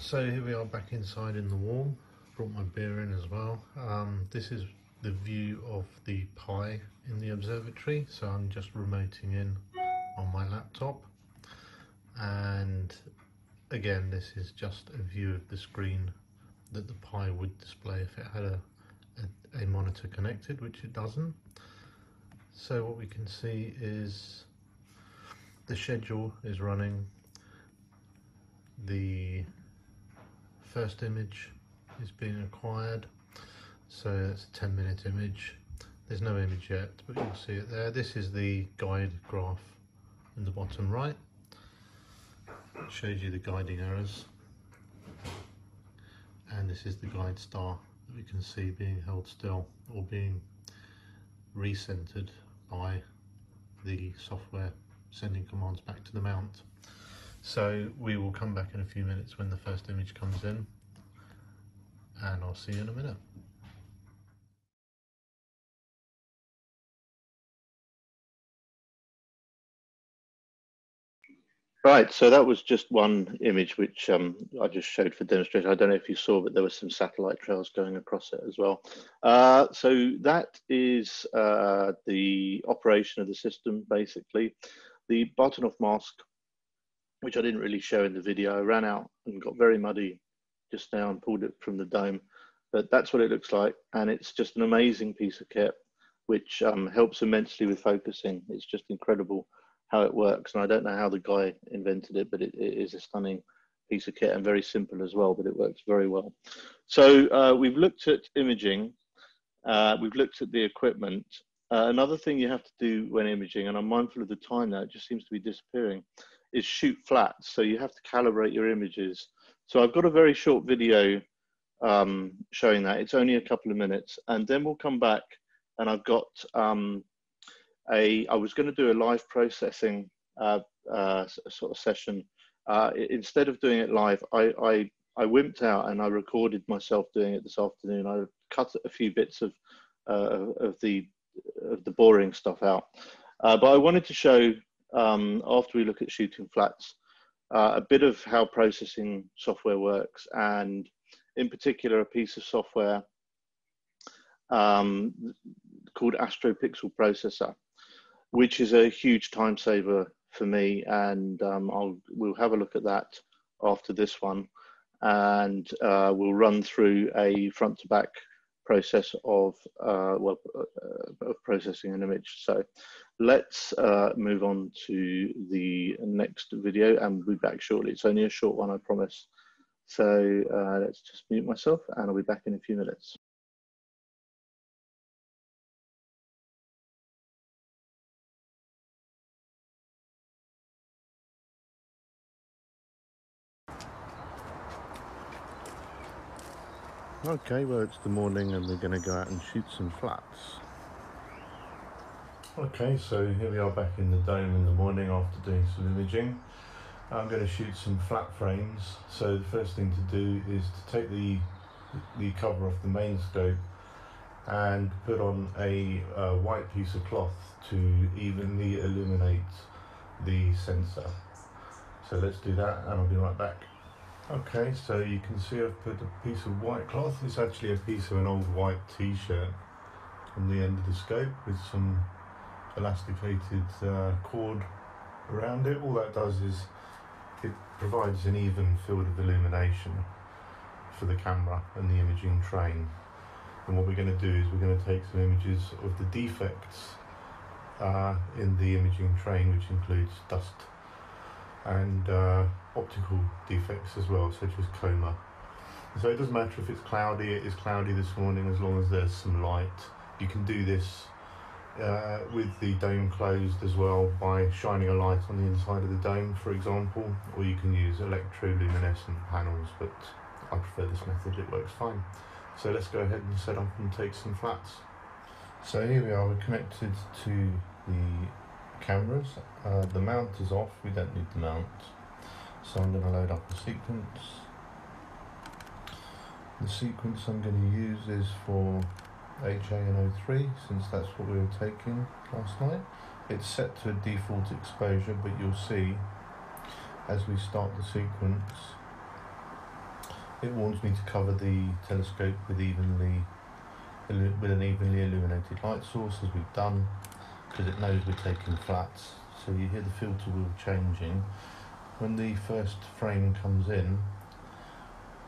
So here we are back inside in the warm. Brought my beer in as well. Um, this is the view of the Pi in the observatory. So I'm just remoting in on my laptop. And again, this is just a view of the screen that the Pi would display if it had a, a, a monitor connected, which it doesn't. So what we can see is the schedule is running. The first image is being acquired. So it's a 10 minute image. There's no image yet, but you'll see it there. This is the guide graph in the bottom right. It shows you the guiding errors. And this is the guide star that we can see being held still or being recentered by the software sending commands back to the mount. So we will come back in a few minutes when the first image comes in and I'll see you in a minute. Right, so that was just one image which um, I just showed for demonstration. I don't know if you saw, but there were some satellite trails going across it as well. Uh, so that is uh, the operation of the system, basically. The Bahtinov mask, which I didn't really show in the video, ran out and got very muddy just now and pulled it from the dome. But that's what it looks like. And it's just an amazing piece of kit, which um, helps immensely with focusing. It's just incredible how it works. And I don't know how the guy invented it, but it, it is a stunning piece of kit and very simple as well, but it works very well. So uh, we've looked at imaging, uh, we've looked at the equipment. Uh, another thing you have to do when imaging, and I'm mindful of the time now, it just seems to be disappearing, is shoot flat. So you have to calibrate your images. So I've got a very short video um, showing that. It's only a couple of minutes, and then we'll come back and I've got um, a, I was going to do a live processing uh, uh, sort of session. Uh, instead of doing it live, I, I, I wimped out and I recorded myself doing it this afternoon. I cut a few bits of, uh, of the of the boring stuff out. Uh, but I wanted to show, um, after we look at shooting flats, uh, a bit of how processing software works and in particular a piece of software um, called Astro Pixel Processor which is a huge time saver for me. And um, I'll we'll have a look at that after this one, and uh, we'll run through a front to back process of uh, well uh, of processing an image. So let's uh, move on to the next video, and we'll be back shortly. It's only a short one, I promise. So uh, let's just mute myself, and I'll be back in a few minutes. Okay, well it's the morning and we're going to go out and shoot some flats. Okay, so here we are back in the dome in the morning after doing some imaging. I'm going to shoot some flat frames. So the first thing to do is to take the, the cover off the main scope and put on a uh, white piece of cloth to evenly illuminate the sensor. So let's do that and I'll be right back. Okay, so you can see I've put a piece of white cloth. It's actually a piece of an old white t-shirt on the end of the scope with some elasticated uh, cord around it. All that does is it provides an even field of illumination for the camera and the imaging train. And what we're going to do is we're going to take some images of the defects uh, in the imaging train, which includes dust and uh, optical defects as well, such as coma. So it doesn't matter if it's cloudy, it is cloudy this morning as long as there's some light. You can do this uh, with the dome closed as well by shining a light on the inside of the dome, for example, or you can use electroluminescent panels, but I prefer this method, it works fine. So let's go ahead and set up and take some flats. So here we are, we're connected to the cameras. Uh, the mount is off, we don't need the mount. So I'm going to load up a sequence. The sequence I'm going to use is for HANO3 since that's what we were taking last night. It's set to a default exposure but you'll see as we start the sequence it warns me to cover the telescope with evenly with an evenly illuminated light source as we've done because it knows we're taking flats so you hear the filter wheel changing when the first frame comes in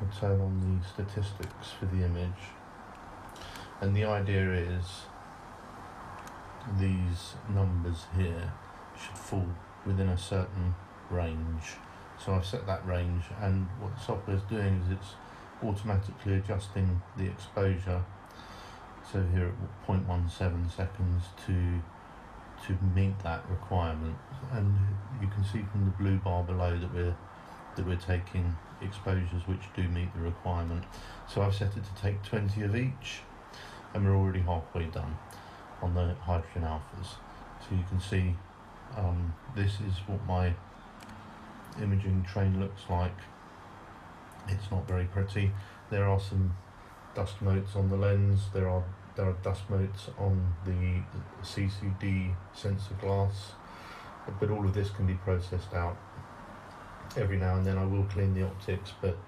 I'll turn on the statistics for the image. And the idea is these numbers here should fall within a certain range. So I've set that range and what the software is doing is it's automatically adjusting the exposure. So here at 0.17 seconds to to meet that requirement. And you can see from the blue bar below that we're that we're taking exposures which do meet the requirement. So I've set it to take 20 of each and we're already halfway done on the hydrogen alphas. So you can see um, this is what my imaging train looks like. It's not very pretty. There are some dust motes on the lens. There are there are dust motes on the CCD sensor glass. But all of this can be processed out every now and then. I will clean the optics but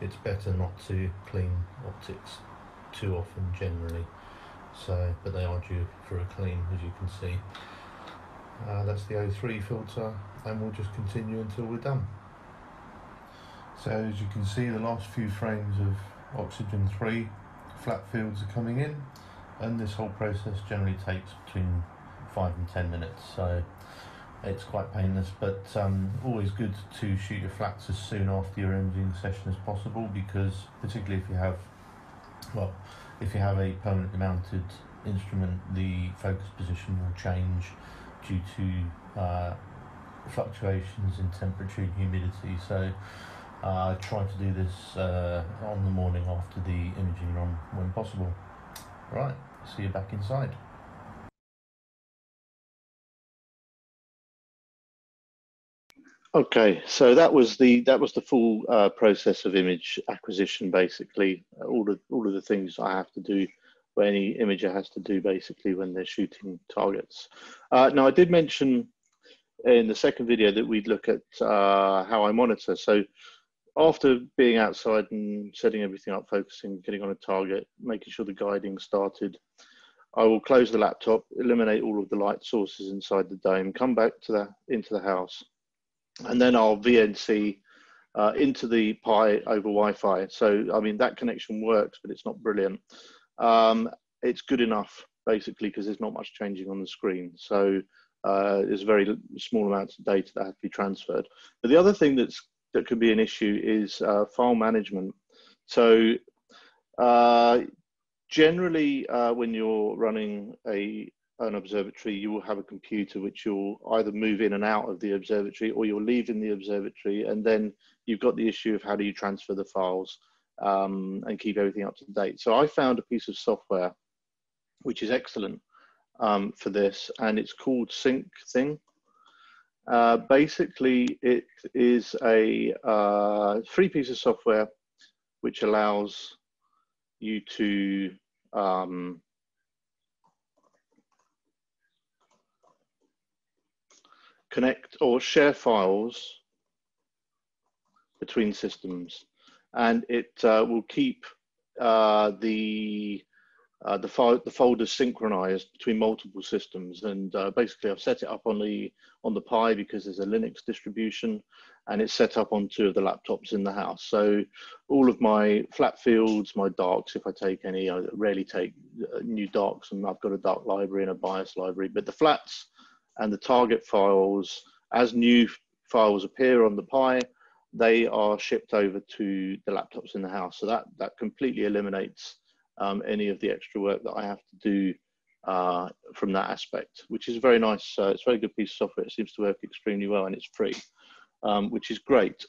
it's better not to clean optics too often generally. So but they are due for a clean as you can see. Uh, that's the O3 filter and we'll just continue until we're done. So as you can see the last few frames of oxygen 3 flat fields are coming in and this whole process generally takes between 5 and 10 minutes so it's quite painless. But um, always good to shoot your flats as soon after your imaging session as possible because particularly if you have well if you have a permanently mounted instrument the focus position will change due to uh, fluctuations in temperature and humidity. So uh, try to do this uh, on the morning after the imaging run when possible. Right see you back inside Okay, so that was the that was the full uh, process of image acquisition, basically. All of all of the things I have to do, what any imager has to do, basically, when they're shooting targets. Uh, now, I did mention in the second video that we'd look at uh, how I monitor. So, after being outside and setting everything up, focusing, getting on a target, making sure the guiding started, I will close the laptop, eliminate all of the light sources inside the dome, come back to the into the house and then I'll VNC uh, into the Pi over Wi-Fi. So I mean that connection works, but it's not brilliant. Um, it's good enough basically because there's not much changing on the screen. So uh, there's very small amounts of data that have to be transferred. But the other thing that's that could be an issue is uh, file management. So uh, generally, uh, when you're running a an observatory, you will have a computer which you'll either move in and out of the observatory or you'll leave in the observatory. And then you've got the issue of how do you transfer the files um, and keep everything up to date. So I found a piece of software which is excellent um, for this and it's called Sync Thing. Uh, basically, it is a uh, free piece of software which allows you to um, connect or share files between systems. And it uh, will keep uh, the uh, the, file, the folders synchronized between multiple systems. And uh, basically I've set it up on the on the Pi because there's a Linux distribution and it's set up on two of the laptops in the house. So all of my flat fields my darks if I take any I rarely take uh, new darks and I've got a dark library and a bias library. But the flats and the target files, as new files appear on the Pi, they are shipped over to the laptops in the house. So that, that completely eliminates um, any of the extra work that I have to do uh, from that aspect, which is a very nice. Uh, it's a very good piece of software. It seems to work extremely well and it's free, um, which is great.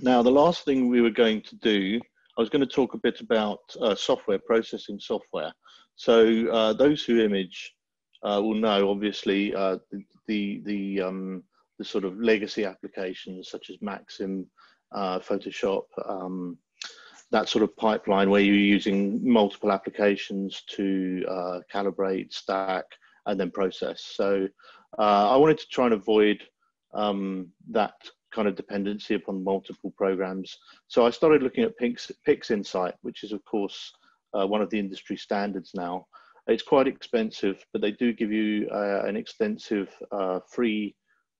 Now, the last thing we were going to do, I was going to talk a bit about uh, software, processing software. So uh, those who image uh, will know, obviously, uh, the, the, the, um, the, sort of legacy applications such as Maxim, Photoshop, um, that sort of pipeline where you're using multiple applications to uh, calibrate, stack, and then process. So uh, I wanted to try and avoid um, that kind of dependency upon multiple programs. So I started looking at Pix, Insight, which is of course uh, one of the industry standards now. It's quite expensive, but they do give you uh, an extensive uh, free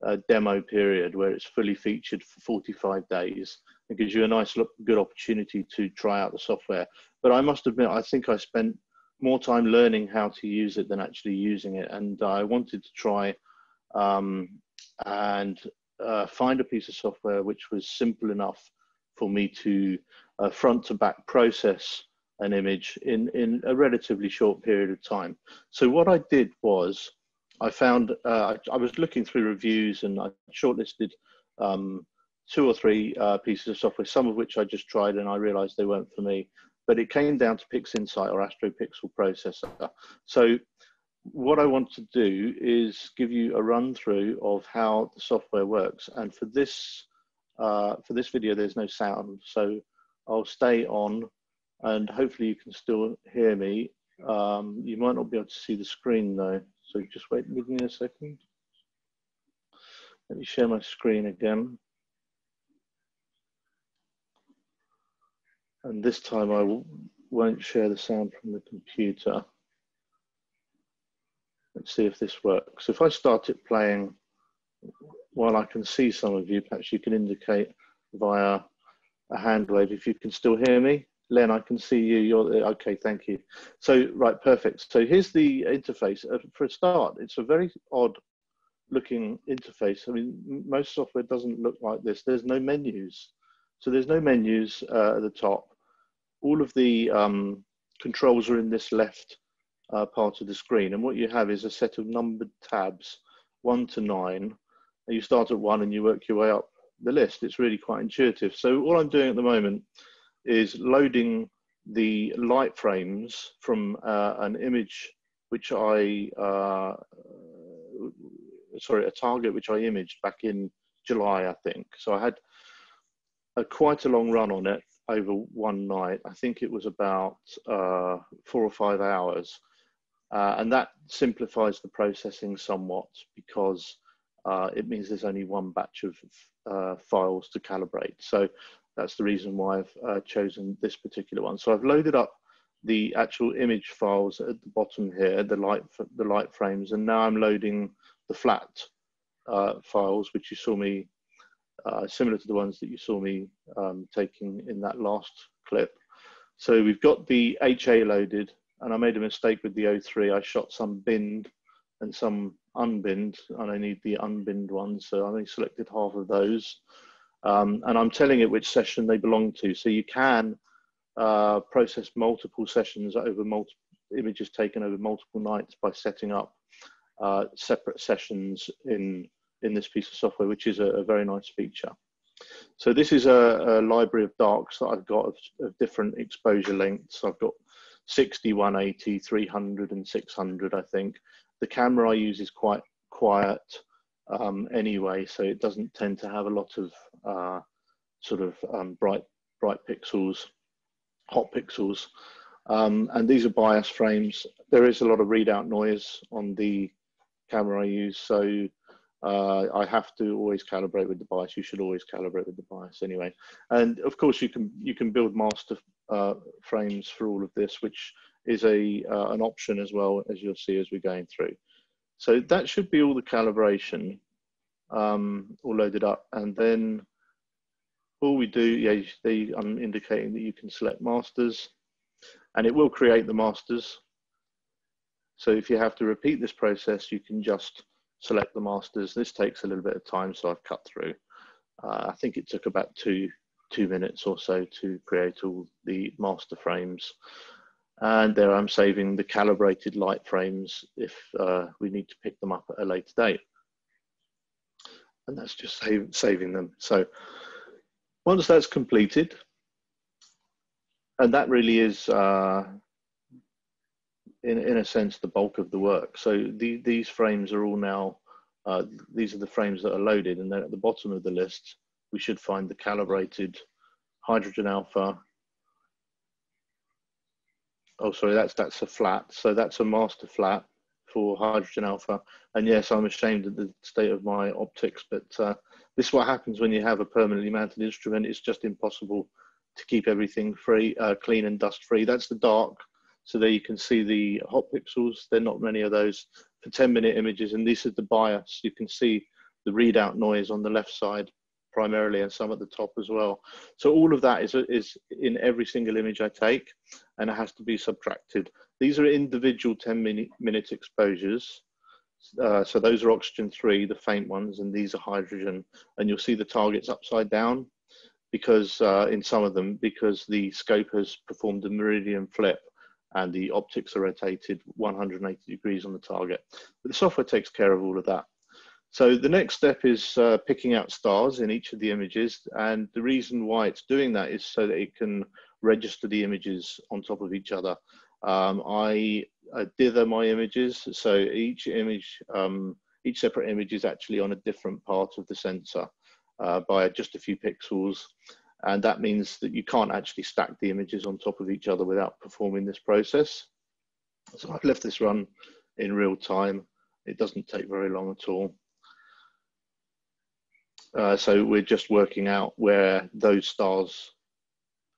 uh, demo period where it's fully featured for 45 days it gives you a nice, look, good opportunity to try out the software. But I must admit, I think I spent more time learning how to use it than actually using it. And I wanted to try um, and uh, find a piece of software which was simple enough for me to uh, front to back process an image in, in a relatively short period of time. So what I did was I found, uh, I, I, was looking through reviews and I shortlisted um, two or three uh, pieces of software, some of which I just tried and I realized they weren't for me. But it came down to PixInsight or Astro Pixel processor. So what I want to do is give you a run through of how the software works. And for this, uh, for this video, there's no sound. So I'll stay on and hopefully you can still hear me. Um, you might not be able to see the screen though. So just wait with me a second. Let me share my screen again. And this time I won't share the sound from the computer. Let's see if this works. If I start it playing while I can see some of you, perhaps you can indicate via a hand wave if you can still hear me. Len, I can see you. You're okay. Thank you. So right, perfect. So here's the interface. Uh, for a start, it's a very odd looking interface. I mean, most software doesn't look like this. There's no menus. So there's no menus uh, at the top all of the um, controls are in this left uh, part of the screen. And what you have is a set of numbered tabs, one to nine. And you start at one and you work your way up the list. It's really quite intuitive. So all I'm doing at the moment is loading the light frames from uh, an image which I, uh, sorry, a target which I imaged back in July, I think. So I had a, quite a long run on it over one night. I think it was about uh, four or five hours. Uh, and that simplifies the processing somewhat because uh, it means there's only one batch of uh, files to calibrate. So that's the reason why I've uh, chosen this particular one. So I've loaded up the actual image files at the bottom here, the light, the light frames, and now I'm loading the flat uh, files, which you saw me uh, similar to the ones that you saw me um, taking in that last clip. So we've got the HA loaded and I made a mistake with the O3. I shot some binned and some unbinned and I need the unbinned ones. So I only selected half of those. Um, and I'm telling it which session they belong to. So you can uh, process multiple sessions over multiple images taken over multiple nights by setting up uh, separate sessions in in this piece of software, which is a, a very nice feature. So this is a, a, library of darks that I've got of, of, different exposure lengths. I've got 60, 180, 300 and 600, I think. The camera I use is quite quiet um, anyway, so it doesn't tend to have a lot of uh, sort of um, bright, bright pixels, hot pixels. Um, and these are bias frames. There is a lot of readout noise on the camera I use, so uh, I have to always calibrate with the bias. You should always calibrate with the bias anyway. And of course, you can you can build master uh, frames for all of this, which is a uh, an option as well as you'll see as we're going through. So that should be all the calibration um, all loaded up, and then all we do, yeah, they, I'm indicating that you can select masters, and it will create the masters. So if you have to repeat this process, you can just select the masters. This takes a little bit of time, so I've cut through. Uh, I think it took about two two minutes or so to create all the master frames. And there I'm saving the calibrated light frames if uh, we need to pick them up at a later date. And that's just save, saving them. So once that's completed, and that really is, uh, in, in a sense, the bulk of the work. So the, these frames are all now, uh, these are the frames that are loaded and then at the bottom of the list, we should find the calibrated hydrogen alpha. Oh, sorry, that's, that's a flat. So that's a master flat for hydrogen alpha. And yes, I'm ashamed of the state of my optics, but uh, this is what happens when you have a permanently mounted instrument. It's just impossible to keep everything free, uh, clean and dust free. That's the dark. So there you can see the hot pixels. There are not many of those for 10 minute images. And this is the bias. You can see the readout noise on the left side primarily and some at the top as well. So all of that is, is in every single image I take and it has to be subtracted. These are individual 10 minute, minute exposures. Uh, so those are oxygen three, the faint ones, and these are hydrogen. And you'll see the targets upside down because uh, in some of them, because the scope has performed a meridian flip and the optics are rotated 180 degrees on the target. But the software takes care of all of that. So the next step is uh, picking out stars in each of the images. And the reason why it's doing that is so that it can register the images on top of each other. Um, I, I dither my images. So each image, um, each separate image is actually on a different part of the sensor uh, by just a few pixels. And that means that you can't actually stack the images on top of each other without performing this process. So I've left this run in real time. It doesn't take very long at all. Uh, so we're just working out where those stars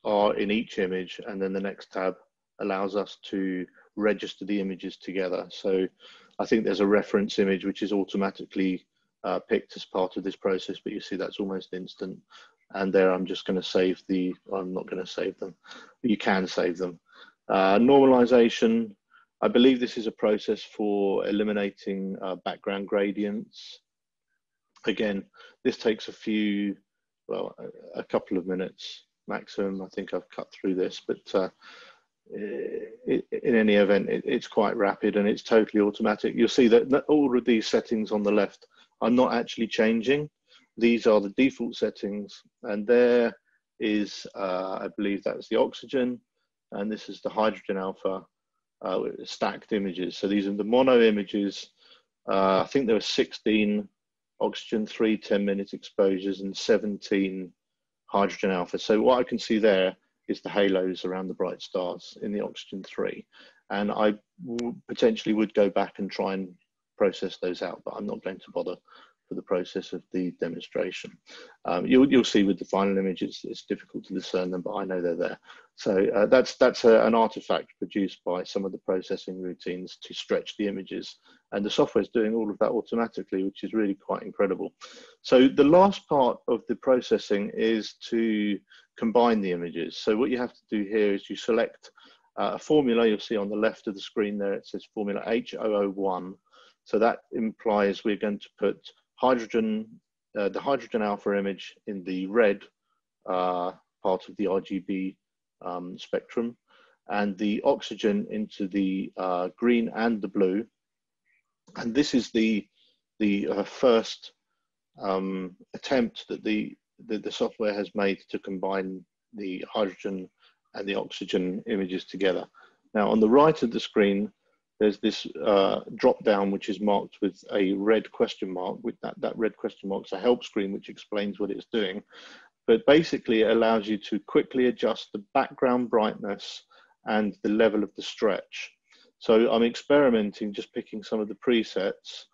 are in each image and then the next tab allows us to register the images together. So I think there's a reference image which is automatically uh, picked as part of this process, but you see that's almost instant. And there I'm just going to save the, I'm not going to save them, you can save them. Uh, normalization, I believe this is a process for eliminating uh, background gradients again, this takes a few, well, a, a, couple of minutes maximum. I think I've cut through this, but uh, it, in any event, it, it's quite rapid and it's totally automatic. You'll see that all of these settings on the left are not actually changing. These are the default settings and there is, uh, I believe that's the oxygen and this is the hydrogen alpha uh, stacked images. So these are the mono images. Uh, I think there were 16 oxygen 3 10 minute exposures and 17 hydrogen alpha. So what I can see there is the halos around the bright stars in the oxygen 3. And I potentially would go back and try and process those out, but I'm not going to bother for the process of the demonstration. Um, you'll, you'll see with the final image, it's, it's difficult to discern them, but I know they're there. So uh, that's, that's a, an artifact produced by some of the processing routines to stretch the images. And the software is doing all of that automatically, which is really quite incredible. So the last part of the processing is to combine the images. So what you have to do here is you select uh, a formula you'll see on the left of the screen there, it says formula H001. So that implies we're going to put hydrogen, uh, the hydrogen alpha image in the red uh, part of the RGB um, spectrum and the oxygen into the uh, green and the blue. And this is the, the uh, first um, attempt that the, the, the software has made to combine the hydrogen and the oxygen images together. Now on the right of the screen, there's this uh, drop down which is marked with a red question mark. With that, that red question mark is a help screen which explains what it's doing. But basically, it allows you to quickly adjust the background brightness and the level of the stretch. So I'm experimenting, just picking some of the presets,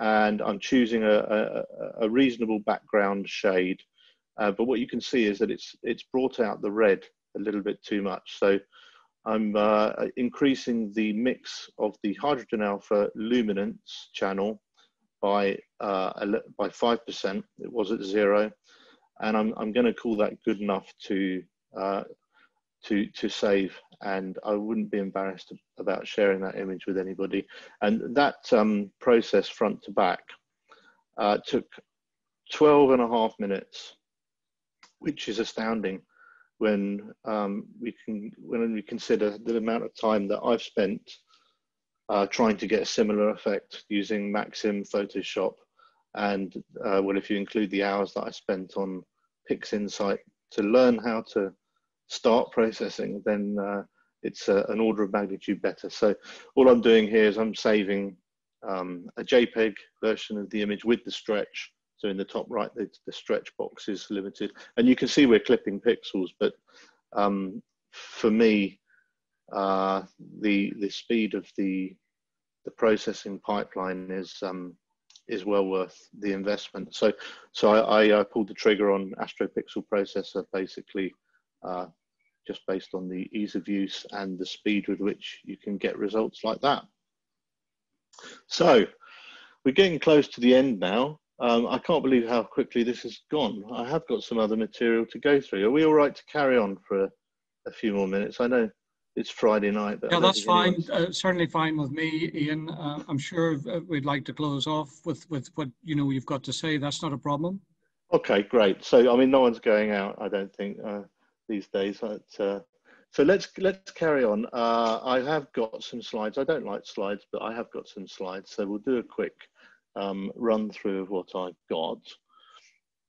and I'm choosing a, a, a reasonable background shade. Uh, but what you can see is that it's it's brought out the red a little bit too much. So I'm uh, increasing the mix of the hydrogen alpha luminance channel by uh, by five percent. It was at zero, and I'm I'm going to call that good enough to uh, to to save. And I wouldn't be embarrassed about sharing that image with anybody. And that um, process, front to back, uh, took 12 and a half minutes, which is astounding when um, we can when we consider the amount of time that I've spent uh, trying to get a similar effect using Maxim Photoshop, and uh, well, if you include the hours that I spent on PixInsight to learn how to start processing, then uh, it's an order of magnitude better. So all I'm doing here is I'm saving um, a JPEG version of the image with the stretch. So in the top right, the, the stretch box is limited. And you can see we're clipping pixels, but um, for me, uh, the the speed of the the processing pipeline is um, is well worth the investment. So so I, I uh, pulled the trigger on Astro Pixel processor basically uh, just based on the ease of use and the speed with which you can get results like that. So we're getting close to the end now. Um, I can't believe how quickly this has gone. I have got some other material to go through. Are we all right to carry on for a, a few more minutes? I know it's Friday night. yeah, that's fine. Uh, certainly fine with me, Iain. Uh, I'm sure uh, we'd like to close off with, with what you know you've got to say. That's not a problem. Okay, great. So I mean, no one's going out. I don't think uh, these days. But, uh, so let's let's carry on. Uh, I have got some slides. I don't like slides, but I have got some slides. So we'll do a quick um, run through of what I've got,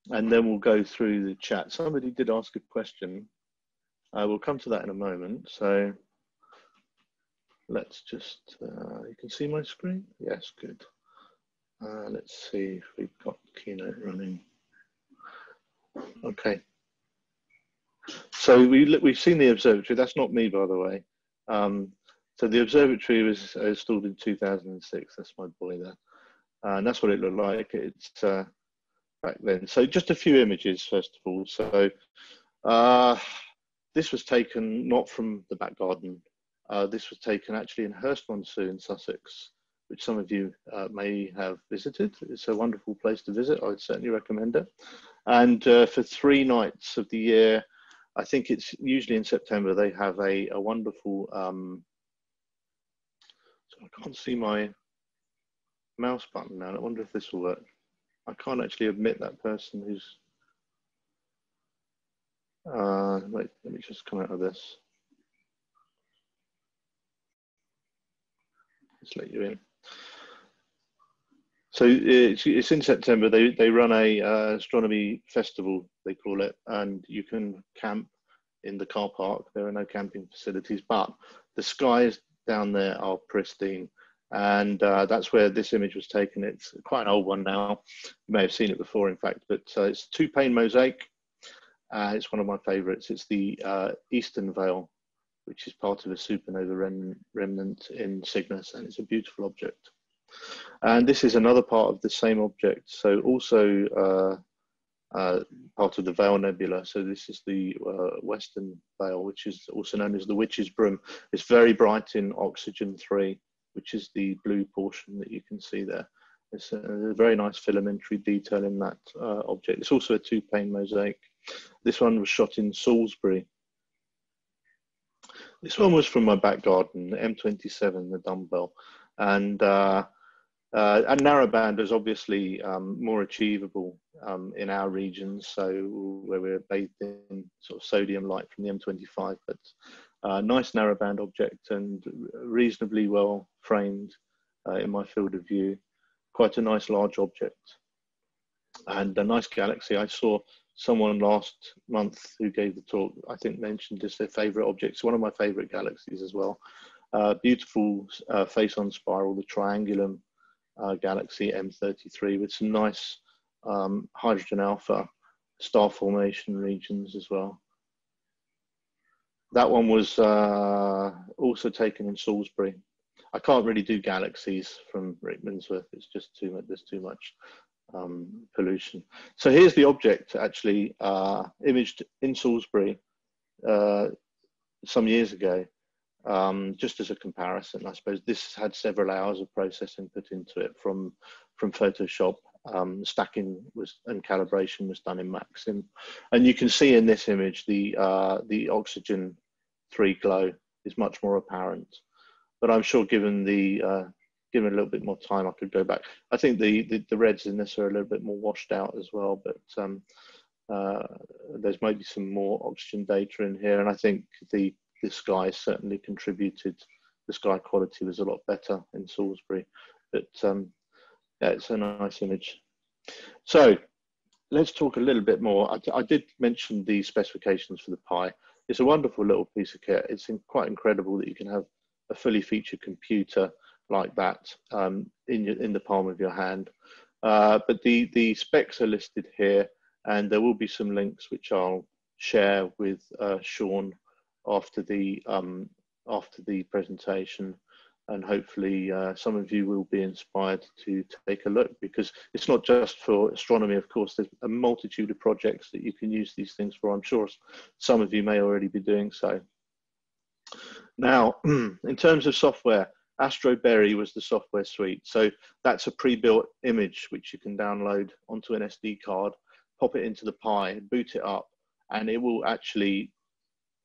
and then we'll go through the chat. Somebody did ask a question. Uh, we'll come to that in a moment. So let's just, uh, you can see my screen? Yes, good. Uh, let's see if we've got Keynote running. Okay. So we, we've seen the observatory. That's not me, by the way. Um, so the observatory was installed in 2006. That's my boy there. Uh, and that's what it looked like. It's uh, back then. So just a few images, first of all. So uh, this was taken not from the back garden. Uh, this was taken actually in Herstmonceux in Sussex, which some of you uh, may have visited. It's a wonderful place to visit. I would certainly recommend it. And for three nights of the year, I think it's usually in September, they have a, a wonderful, um, so I can't see my mouse button now. I wonder if this will work. I can't actually admit that person who's, uh, wait, let me just come out of this. Let's let you in. So it's, it's in September. They they run a uh, astronomy festival, they call it, and you can camp in the car park. There are no camping facilities, but the skies down there are pristine, and uh, that's where this image was taken. It's quite an old one now. You may have seen it before, in fact, but uh, it's two pane mosaic. Uh, it's one of my favourites. It's the uh, Eastern Veil, which is part of a supernova rem remnant in Cygnus, and it's a beautiful object. And this is another part of the same object. So also uh, uh, part of the Veil Nebula. So this is the Western Veil, which is also known as the Witch's Broom. It's very bright in oxygen 3, which is the blue portion that you can see there. It's a, very nice filamentary detail in that uh, object. It's also a two-pane mosaic. This one was shot in Salisbury. This one was from my back garden, the M27, the dumbbell. And uh, uh, and narrowband is obviously um, more achievable um, in our regions, so where we're bathed in sort of sodium light from the M25, but uh, nice narrowband object and reasonably well framed uh, in my field of view. Quite a nice large object and a nice galaxy. I saw someone last month who gave the talk, I think mentioned as their favorite object. One of my favorite galaxies as well. Uh, beautiful uh, face on spiral, the triangulum uh, Galaxy M33 with some nice um, hydrogen alpha star formation regions as well. That one was uh, also taken in Salisbury. I can't really do galaxies from Rickmansworth. It's just too much. There's too much um, pollution. So here's the object actually uh, imaged in Salisbury uh, some years ago um, just as a comparison, I suppose this had several hours of processing put into it from from Photoshop. Um, stacking was and calibration was done in Maxim, and you can see in this image the uh, the oxygen three glow is much more apparent. But I'm sure, given the uh, given a little bit more time, I could go back. I think the, the, the reds in this are a little bit more washed out as well, but um, uh, there's maybe some more oxygen data in here, and I think the the sky certainly contributed. The sky quality was a lot better in Salisbury, but um, yeah, it's a nice image. So let's talk a little bit more. I, I, did mention the specifications for the Pi. It's a wonderful little piece of kit. It's quite incredible that you can have a fully featured computer like that um, in, your, in the palm of your hand. Uh, but the, the specs are listed here and there will be some links which I'll share with uh, Sean after the um, after the presentation and hopefully uh, some of you will be inspired to take a look because it's not just for astronomy of course there's a multitude of projects that you can use these things for. I'm sure some of you may already be doing so. Now in terms of software astroberry was the software suite. So that's a pre-built image which you can download onto an sd card pop it into the pi boot it up and it will actually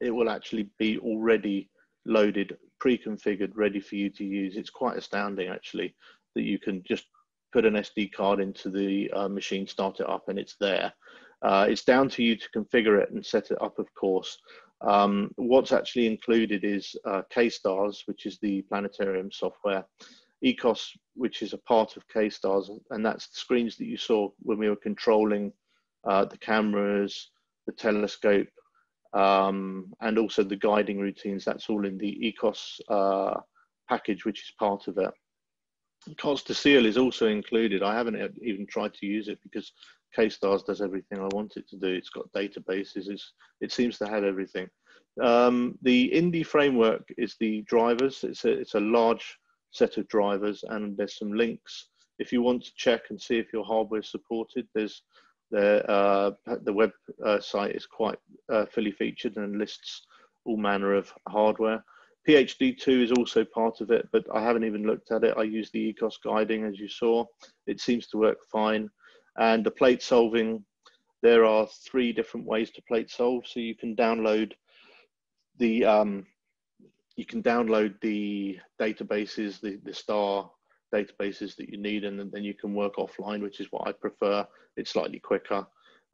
it will actually be already loaded, pre-configured, ready for you to use. It's quite astounding actually that you can just put an SD card into the uh, machine, start it up and it's there. Uh, it's down to you to configure it and set it up, of course. Um, what's actually included is uh, KStars, which is the planetarium software, Ekos, which is a part of KStars, and that's the screens that you saw when we were controlling uh, the cameras, the telescope, um, and also the guiding routines. That's all in the Ekos uh, package, which is part of it. Consta-SEAL is also included. I haven't even tried to use it because KStars does everything I want it to do. It's got databases. It's, it seems to have everything. Um, the INDI framework is the drivers. It's a, it's a large set of drivers and there's some links. If you want to check and see if your hardware is supported, there's the, uh, the web uh, site is quite uh, fully featured and lists all manner of hardware. PHD2 is also part of it, but I haven't even looked at it. I use the Ekos guiding as you saw. It seems to work fine. And the plate solving, there are three different ways to plate solve. So you can download the um, you can download the databases, the, the star databases that you need, and then you can work offline, which is what I prefer. It's slightly quicker.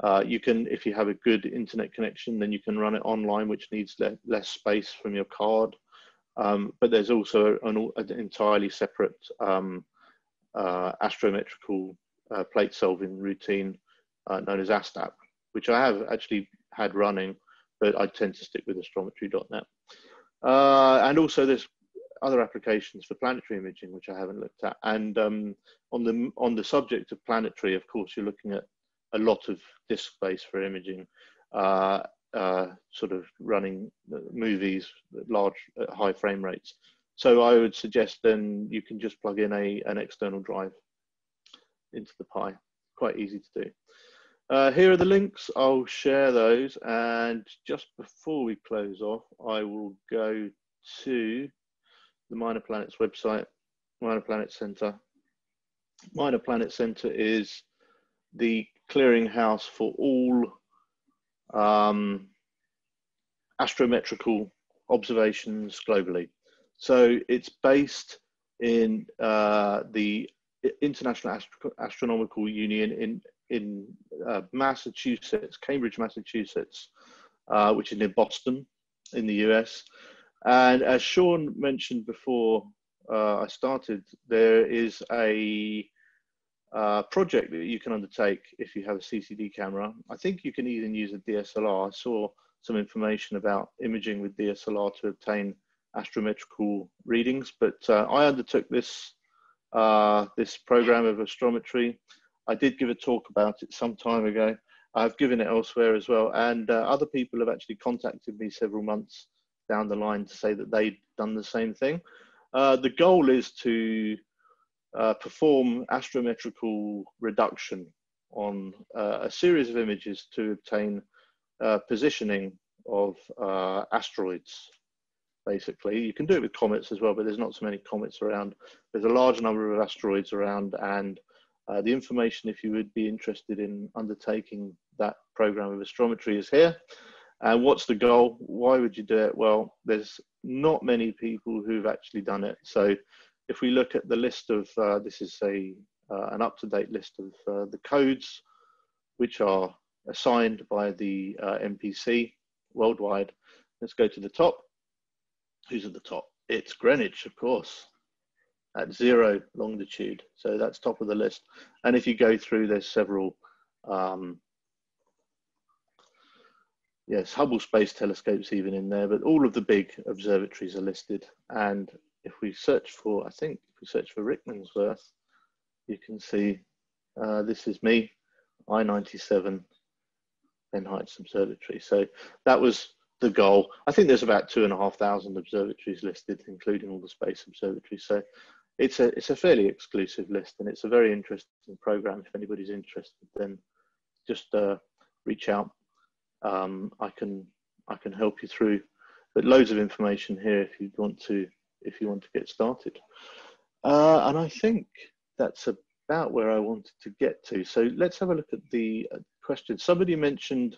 Uh, you can, if you have a good internet connection, then you can run it online, which needs le less space from your card. Um, but there's also an, an entirely separate um, uh, astrometrical uh, plate solving routine uh, known as ASTAP, which I have actually had running, but I tend to stick with astrometry.net. Uh, and also there's other applications for planetary imaging, which I haven't looked at. And um, on the on the subject of planetary, of course, you're looking at a lot of disk space for imaging, uh, uh, sort of running movies at large, at high frame rates. So I would suggest then you can just plug in a an external drive into the Pi. Quite easy to do. Uh, here are the links. I'll share those. And just before we close off, I will go to the Minor Planets website, Minor Planet Center. Minor Planet Center is the clearinghouse for all um, astrometrical observations globally. So it's based in uh, the International Astro Astronomical Union in in uh, Massachusetts, Cambridge, Massachusetts, uh, which is near Boston in the US. And as Sean mentioned before uh, I started, there is a uh, project that you can undertake if you have a CCD camera. I think you can even use a DSLR. I saw some information about imaging with DSLR to obtain astrometrical readings, but uh, I undertook this uh, this program of astrometry. I did give a talk about it some time ago. I've given it elsewhere as well, and uh, other people have actually contacted me several months down the line to say that they'd done the same thing. Uh, the goal is to uh, perform astrometrical reduction on uh, a series of images to obtain uh, positioning of uh, asteroids. Basically, you can do it with comets as well, but there's not so many comets around. There's a large number of asteroids around, and uh, the information, if you would be interested in undertaking that program of astrometry, is here. And what's the goal? Why would you do it? Well, there's not many people who've actually done it. So if we look at the list of, uh, this is a uh, an up-to-date list of uh, the codes which are assigned by the uh, MPC worldwide. Let's go to the top. Who's at the top? It's Greenwich, of course, at zero longitude. So that's top of the list. And if you go through, there's several, um, yes, Hubble Space Telescopes even in there, but all of the big observatories are listed. And if we search for, I think, if we search for Rickmansworth, you can see uh, this is me, I-97, Ben Heights Observatory. So that was the goal. I think there's about two and a half thousand observatories listed, including all the space observatories. So it's a it's a fairly exclusive list, and it's a very interesting program. If anybody's interested, then just uh, reach out. Um, I can I can help you through, but loads of information here if you want to if you want to get started. Uh, and I think that's about where I wanted to get to. So let's have a look at the uh, question. Somebody mentioned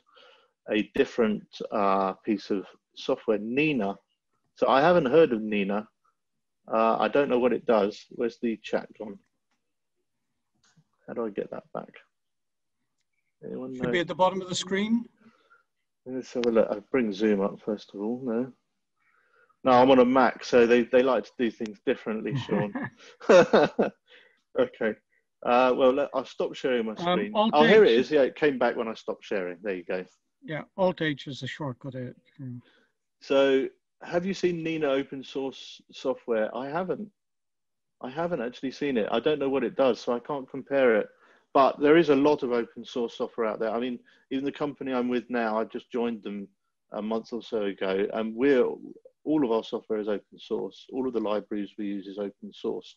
a different uh, piece of software, Nina. So I haven't heard of Nina. Uh, I don't know what it does. Where's the chat gone? How do I get that back? Anyone Should know? be at the bottom of the screen. Let's have a look. I bring Zoom up first of all. No. No, I'm on a Mac, so they, they like to do things differently, Sean. okay. Uh, well, let, I'll stop sharing my um, screen. Um, oh, here it is. Yeah, it came back when I stopped sharing. There you go. Yeah, Alt H is a shortcut. So, have you seen Nina open source software? I haven't. I haven't actually seen it. I don't know what it does, so I can't compare it. But there is a lot of open source software out there. I mean, even the company I'm with now, I just joined them a month or so ago, and we're all of our software is open source. All of the libraries we use is open source.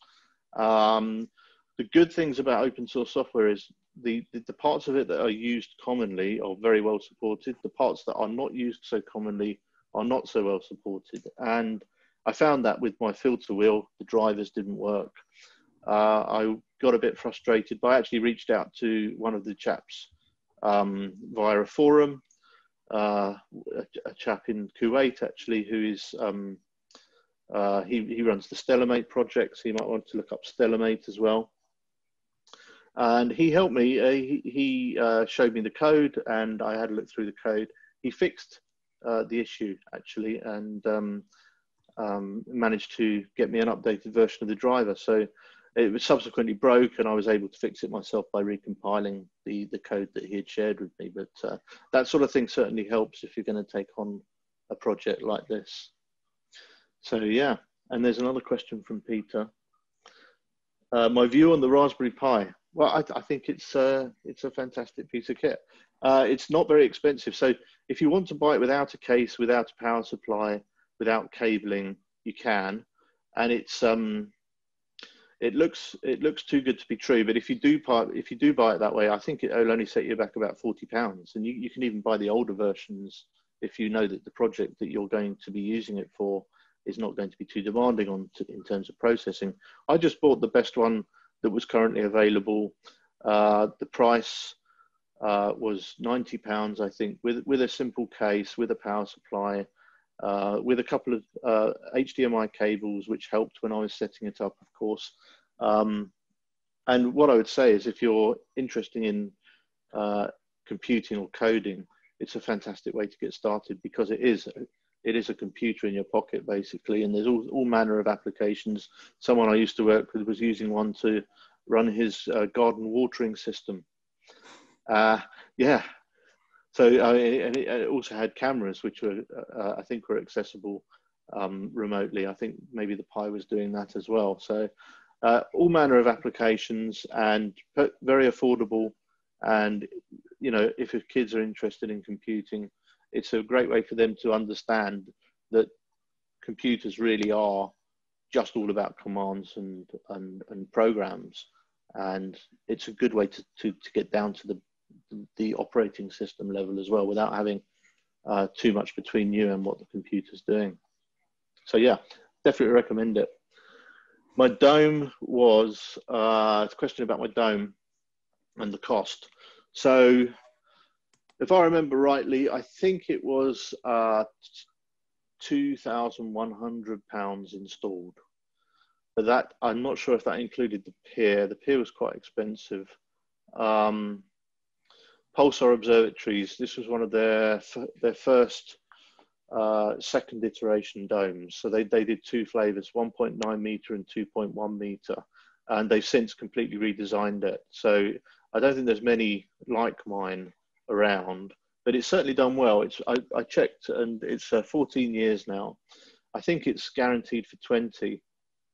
Um, the good things about open source software is the, the, the, parts of it that are used commonly are very well supported. The parts that are not used so commonly are not so well supported. And I found that with my filter wheel, the drivers didn't work. Uh, I got a bit frustrated, but I actually reached out to one of the chaps um, via a forum, uh, a, a, chap in Kuwait actually, who is um, uh, he, he runs the Stellarmate project, so you might want to look up Stellarmate as well and he helped me. Uh, he, he uh, showed me the code, and I had a look through the code. He fixed uh, the issue actually, and um, um, managed to get me an updated version of the driver. So it was subsequently broke, and I was able to fix it myself by recompiling the the code that he had shared with me. But uh, that sort of thing certainly helps if you're going to take on a project like this. So yeah, and there's another question from Peter. Uh, my view on the Raspberry Pi. Well, I, I think it's uh, it's a fantastic piece of kit. Uh, it's not very expensive, so if you want to buy it without a case, without a power supply, without cabling, you can. And it's um, it looks it looks too good to be true. But if you do buy if you do buy it that way, I think it will only set you back about forty pounds. And you, you can even buy the older versions if you know that the project that you're going to be using it for is not going to be too demanding on to, in terms of processing. I just bought the best one that was currently available. Uh, the price uh, was ninety pounds, I think, with with a simple case, with a power supply, uh, with a couple of HDMI uh, cables, which helped when I was setting it up, of course. Um, and what I would say is, if you're interested in uh, computing or coding, it's a fantastic way to get started because it is it is a computer in your pocket basically. And there's all, all manner of applications. Someone i used to work with was using one to run his uh, garden watering system. Uh, yeah so uh, and it also had cameras which were uh, i think were accessible um, remotely. I think maybe the pi was doing that as well. So uh, all manner of applications and very affordable. And you know if your kids are interested in computing it's a great way for them to understand that computers really are just all about commands and, and, and programs. And it's a good way to, to, to get down to the, the operating system level as well without having uh, too much between you and what the computer's doing. So yeah, definitely recommend it. My dome was, uh, it's a question about my dome and the cost. So if I remember rightly, I think it was uh, two thousand one hundred pounds installed. But that I'm not sure if that included the pier. The pier was quite expensive. Um, Pulsar Observatories. This was one of their their first uh, second iteration domes. So they, they did two flavors, 1.9 meter and 2.1 meter, and they've since completely redesigned it. So I don't think there's many like mine around, but it's certainly done well. It's I, I checked and it's uh, 14 years now. I think it's guaranteed for 20.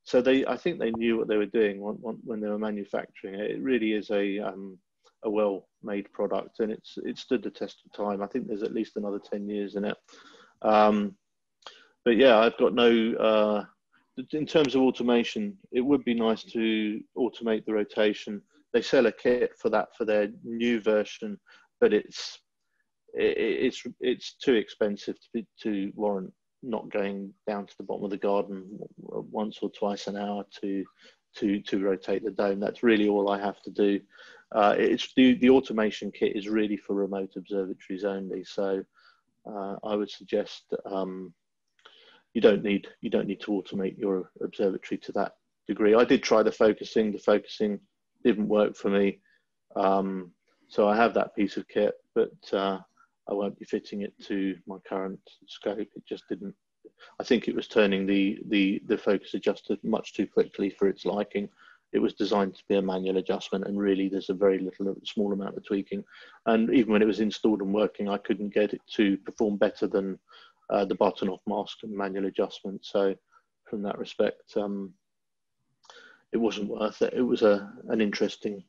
So they, I think they knew what they were doing when, when they were manufacturing it. It really is a um, a well-made product, and it's it stood the test of time. I think there's at least another 10 years in it. Um, but yeah, I've got no. Uh, in terms of automation, it would be nice to automate the rotation. They sell a kit for that for their new version, but it's it, it's it's too expensive to be, to warrant not going down to the bottom of the garden once or twice an hour to to to rotate the dome. That's really all I have to do. Uh, it's the the automation kit is really for remote observatories only. So uh, I would suggest um, you don't need you don't need to automate your observatory to that degree. I did try the focusing. The focusing didn't work for me, um, so I have that piece of kit, but uh, I won't be fitting it to my current scope. It just didn't. I think it was turning the the the focus adjuster much too quickly for its liking it was designed to be a manual adjustment and really there's a very little small amount of tweaking. And even when it was installed and working i couldn't get it to perform better than uh, the Bahtinov mask and manual adjustment. So from that respect um, it wasn't worth it. It was a an interesting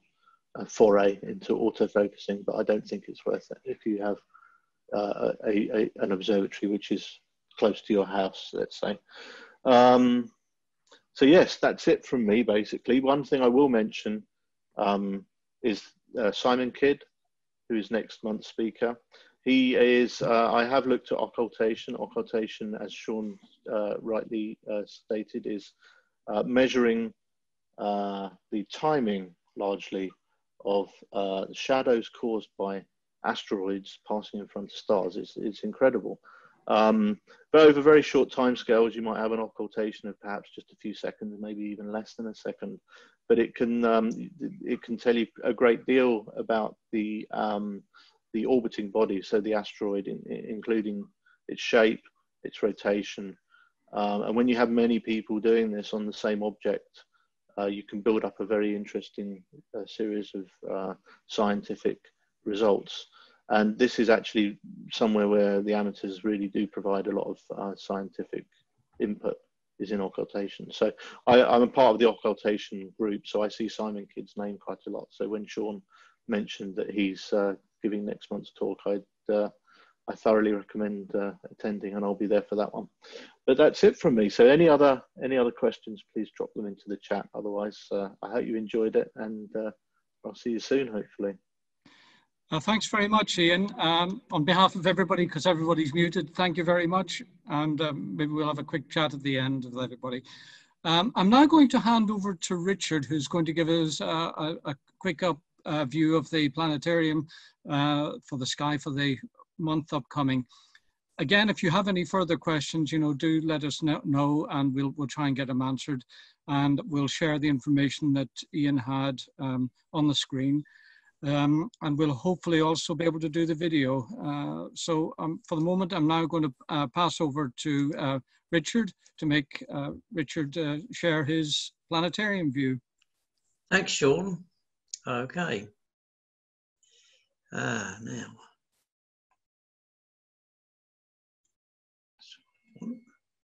uh, foray into autofocusing but i don't think it's worth it. If you have uh, a, a, an observatory which is close to your house let's say. Um, so yes, that's it from me basically. One thing I will mention um, is uh, Simon Kidd, who is next month's speaker. He is. Uh, I have looked at occultation. Occultation, as Sean uh, rightly uh, stated, is uh, measuring uh, the timing largely of shadows caused by asteroids passing in front of stars. It's, it's incredible. Um, but over very short time scales, you might have an occultation of perhaps just a few seconds, maybe even less than a second. But it can um, it can tell you a great deal about the um, the orbiting body, so the asteroid, in, including its shape, its rotation. Um, and when you have many people doing this on the same object, uh, you can build up a very interesting uh, series of uh, scientific results and this is actually somewhere where the amateurs really do provide a lot of uh, scientific input is in occultation. So I, am a part of the occultation group, so I see Simon Kidd's name quite a lot. So when Sean mentioned that he's uh, giving next month's talk, I'd, uh, I thoroughly recommend uh, attending, and I'll be there for that one. But that's it from me. So any other any other questions, please drop them into the chat. Otherwise, uh, I hope you enjoyed it, and uh, I'll see you soon, hopefully. Uh, thanks very much, Iain. Um, on behalf of everybody, because everybody's muted, thank you very much. And um, maybe we'll have a quick chat at the end with everybody. Um, I'm now going to hand over to Richard, who's going to give us uh, a, a, quick up uh, view of the planetarium uh, for the sky for the month upcoming. Again, if you have any further questions, you know, do let us know and we'll, we'll try and get them answered. And we'll share the information that Iain had um, on the screen. Um, and we'll hopefully also be able to do the video. Uh, so um, for the moment, I'm now going to uh, pass over to uh, Richard to make uh, Richard uh, share his planetarium view. Thanks, Sean. Okay. Ah, now.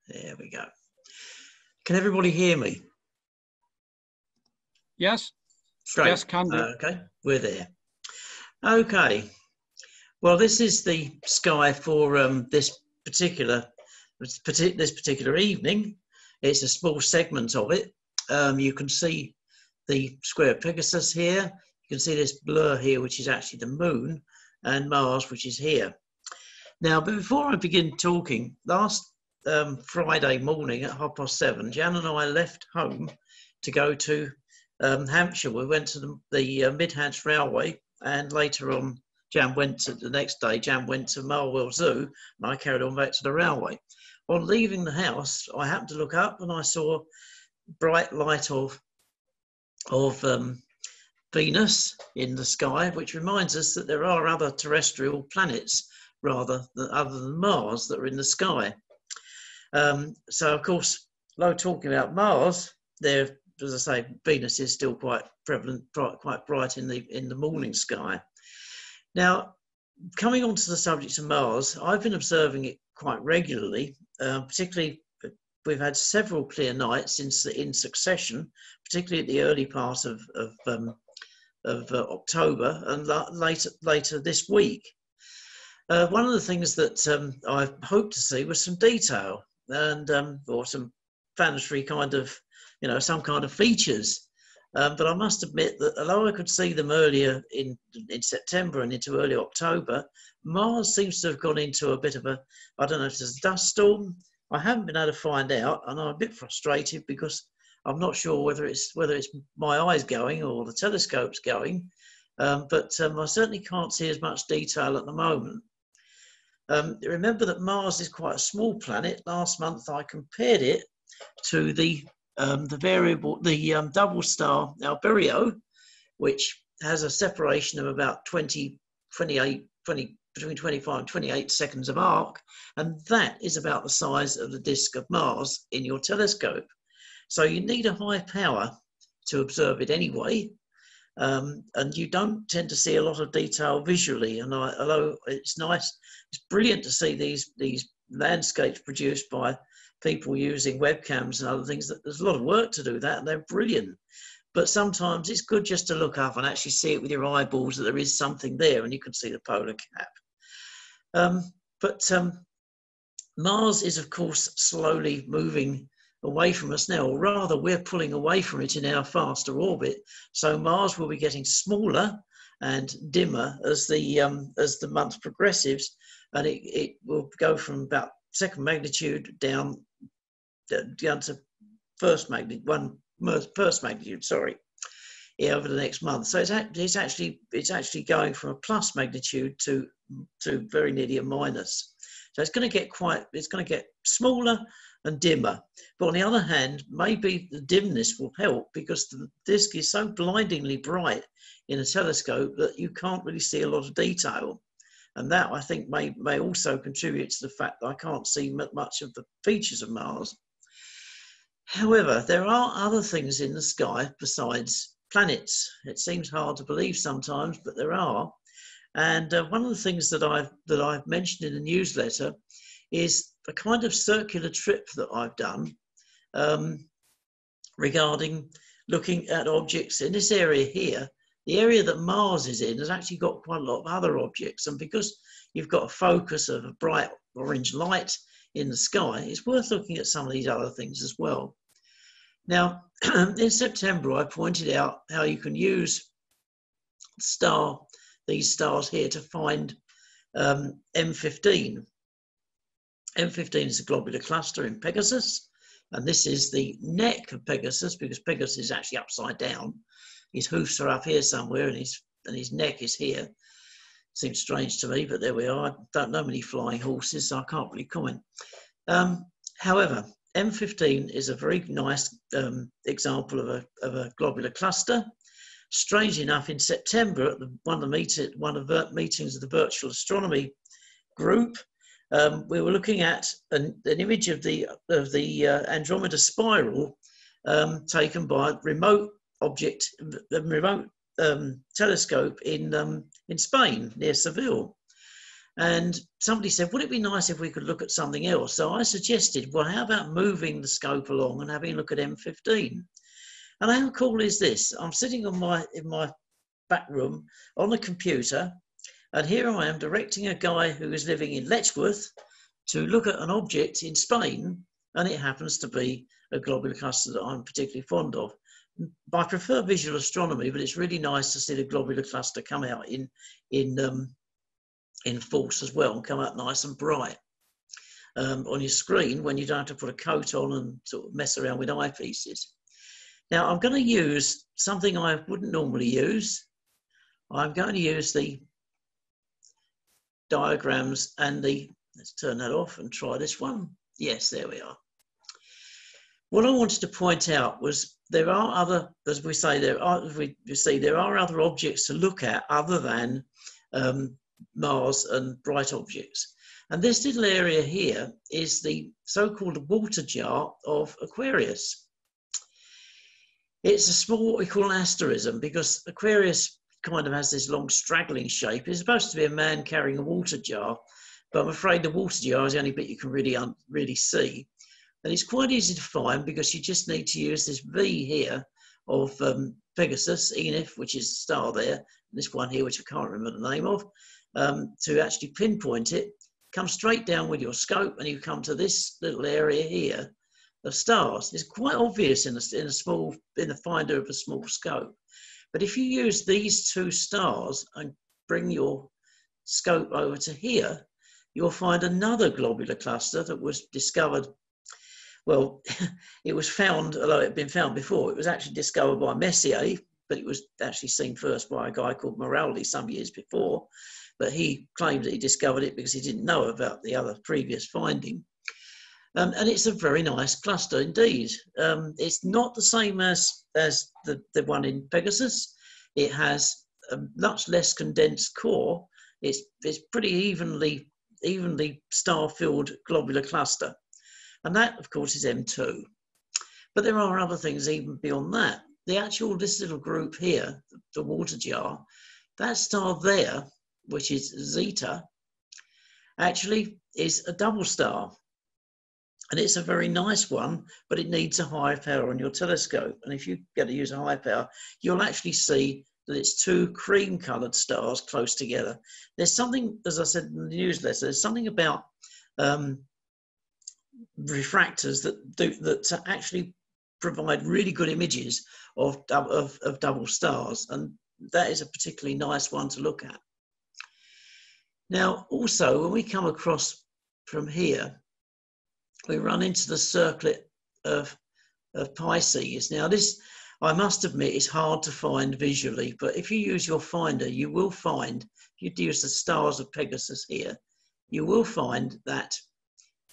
There we go. Can everybody hear me? Yes. Great. Yes, can do. Uh, okay, we're there. Okay. Well, this is the sky for um, this particular this particular evening. It's a small segment of it. Um, you can see the square of Pegasus here. You can see this blur here, which is actually the moon, and Mars, which is here. Now, but before I begin talking, last um, Friday morning at half past seven, Jan and I left home to go to um, Hampshire, we went to the, the uh, Midhants Railway, and later on, Jan went to the next day. Jan went to Marwell Zoo, and I carried on back to the railway. On leaving the house, I happened to look up, and I saw bright light of of um, Venus in the sky, which reminds us that there are other terrestrial planets rather than other than Mars that are in the sky. Um, so, of course, though talking about Mars, there, as I say, Venus is still quite prevalent, quite bright in the in the morning sky. Now, coming on to the subject of Mars, I've been observing it quite regularly, uh, particularly we've had several clear nights in, in succession, particularly at the early part of, of, um, of uh, October and later, later this week. Uh, one of the things that um, I hoped to see was some detail and um, or some planetary kind of, you know, some kind of features. Um, but I must admit that although I could see them earlier in in September and into early October, Mars seems to have gone into a bit of a I don't know if it's a dust storm. I haven't been able to find out, and I'm a bit frustrated because I'm not sure whether it's whether it's my eyes going or the telescope's going. Um, but um, I certainly can't see as much detail at the moment. Um, remember that Mars is quite a small planet. Last month I compared it to the um, the variable, the um, double star Albireo, which has a separation of about 20, 28, 20, between 25 and 28 seconds of arc, and that is about the size of the disk of Mars in your telescope. So you need a high power to observe it anyway, um, and you don't tend to see a lot of detail visually. And I, although it's nice, it's brilliant to see these these landscapes produced by people using webcams and other things. There's a lot of work to do that, they're brilliant. But sometimes it's good just to look up and actually see it with your eyeballs that there is something there, and you can see the polar cap. Um, but um, Mars is, of course, slowly moving away from us now, or rather, we're pulling away from it in our faster orbit. So Mars will be getting smaller and dimmer as the um, as the month progresses, and it, it will go from about second magnitude down down to first magnitude one first magnitude. Sorry, yeah, over the next month. So it's, it's actually it's actually going from a plus magnitude to to very nearly a minus. So it's going to get quite it's going to get smaller and dimmer. But on the other hand, maybe the dimness will help because the disk is so blindingly bright in a telescope that you can't really see a lot of detail. And that I think may, may also contribute to the fact that I can't see much of the features of Mars. However, there are other things in the sky besides planets. It seems hard to believe sometimes, but there are. And uh, one of the things that I've that I've mentioned in the newsletter is a kind of circular trip that I've done um, regarding looking at objects in this area here. The area that Mars is in has actually got quite a lot of other objects, and because you've got a focus of a bright orange light in the sky, it's worth looking at some of these other things as well. Now, in September, I pointed out how you can use star these stars here to find um, M15. M15 is a globular cluster in Pegasus, and this is the neck of Pegasus because Pegasus is actually upside down. His hoofs are up here somewhere, and his and his neck is here. Seems strange to me, but there we are. I don't know many flying horses, so I can't really comment. Um, however, M15 is a very nice um, example of a, of a globular cluster. Strange enough, in September, at the, one, of the meet, one of the meetings of the Virtual Astronomy Group, um, we were looking at an, an, image of the, of the uh, Andromeda spiral um, taken by a remote object, a remote um, telescope in, um, in Spain near Seville. And somebody said, would it be nice if we could look at something else? So I suggested, well, how about moving the scope along and having a look at M15? And how cool is this? I'm sitting on my in my back room on a computer, and here I am directing a guy who is living in Letchworth to look at an object in Spain, and it happens to be a globular cluster that I'm particularly fond of. I prefer visual astronomy, but it's really nice to see the globular cluster come out in in um, in force as well and come out nice and bright um, on your screen when you don't have to put a coat on and sort of mess around with eyepieces. Now I'm going to use something I wouldn't normally use. I'm going to use the diagrams and the, let's turn that off and try this one. Yes, there we are. what I wanted to point out was there are other, as we say, there are, we see, there are other objects to look at other than um, Mars and bright objects. And this little area here is the so-called water jar of Aquarius. It's a small, what we call an asterism, because Aquarius kind of has this long straggling shape. It's supposed to be a man carrying a water jar, but I'm afraid the water jar is the only bit you can really, really see. And it's quite easy to find because you just need to use this V here of um, Pegasus, Enif, which is the star there, and this one here, which I can't remember the name of, um, to actually pinpoint it. Come straight down with your scope and you come to this little area here of stars. It's quite obvious in a, in a small, in the finder of a small scope. But if you use these two stars and bring your scope over to here, you'll find another globular cluster that was discovered well, it was found, although it had been found before, it was actually discovered by Messier, but it was actually seen first by a guy called Maraldi some years before. But he claimed that he discovered it because he didn't know about the other previous finding. Um, and it's a very nice cluster indeed. Um, it's not the same as, as the, the one in Pegasus. It has a much less condensed core. It's, it's pretty evenly, evenly star-filled globular cluster. And that, of course, is M2. But there are other things even beyond that. The actual, this little group here, the water jar, that star there, which is Zeta, actually is a double star. And it's a very nice one, but it needs a high power on your telescope. And if you get to use a high power, you'll actually see that it's two cream colored stars close together. There's something, as I said in the newsletter, there's something about um, refractors that do that actually provide really good images of, of, of double stars and that is a particularly nice one to look at. Now also when we come across from here we run into the circlet of, of Pisces. Now this I must admit is hard to find visually but if you use your finder you will find if you use the stars of Pegasus here you will find that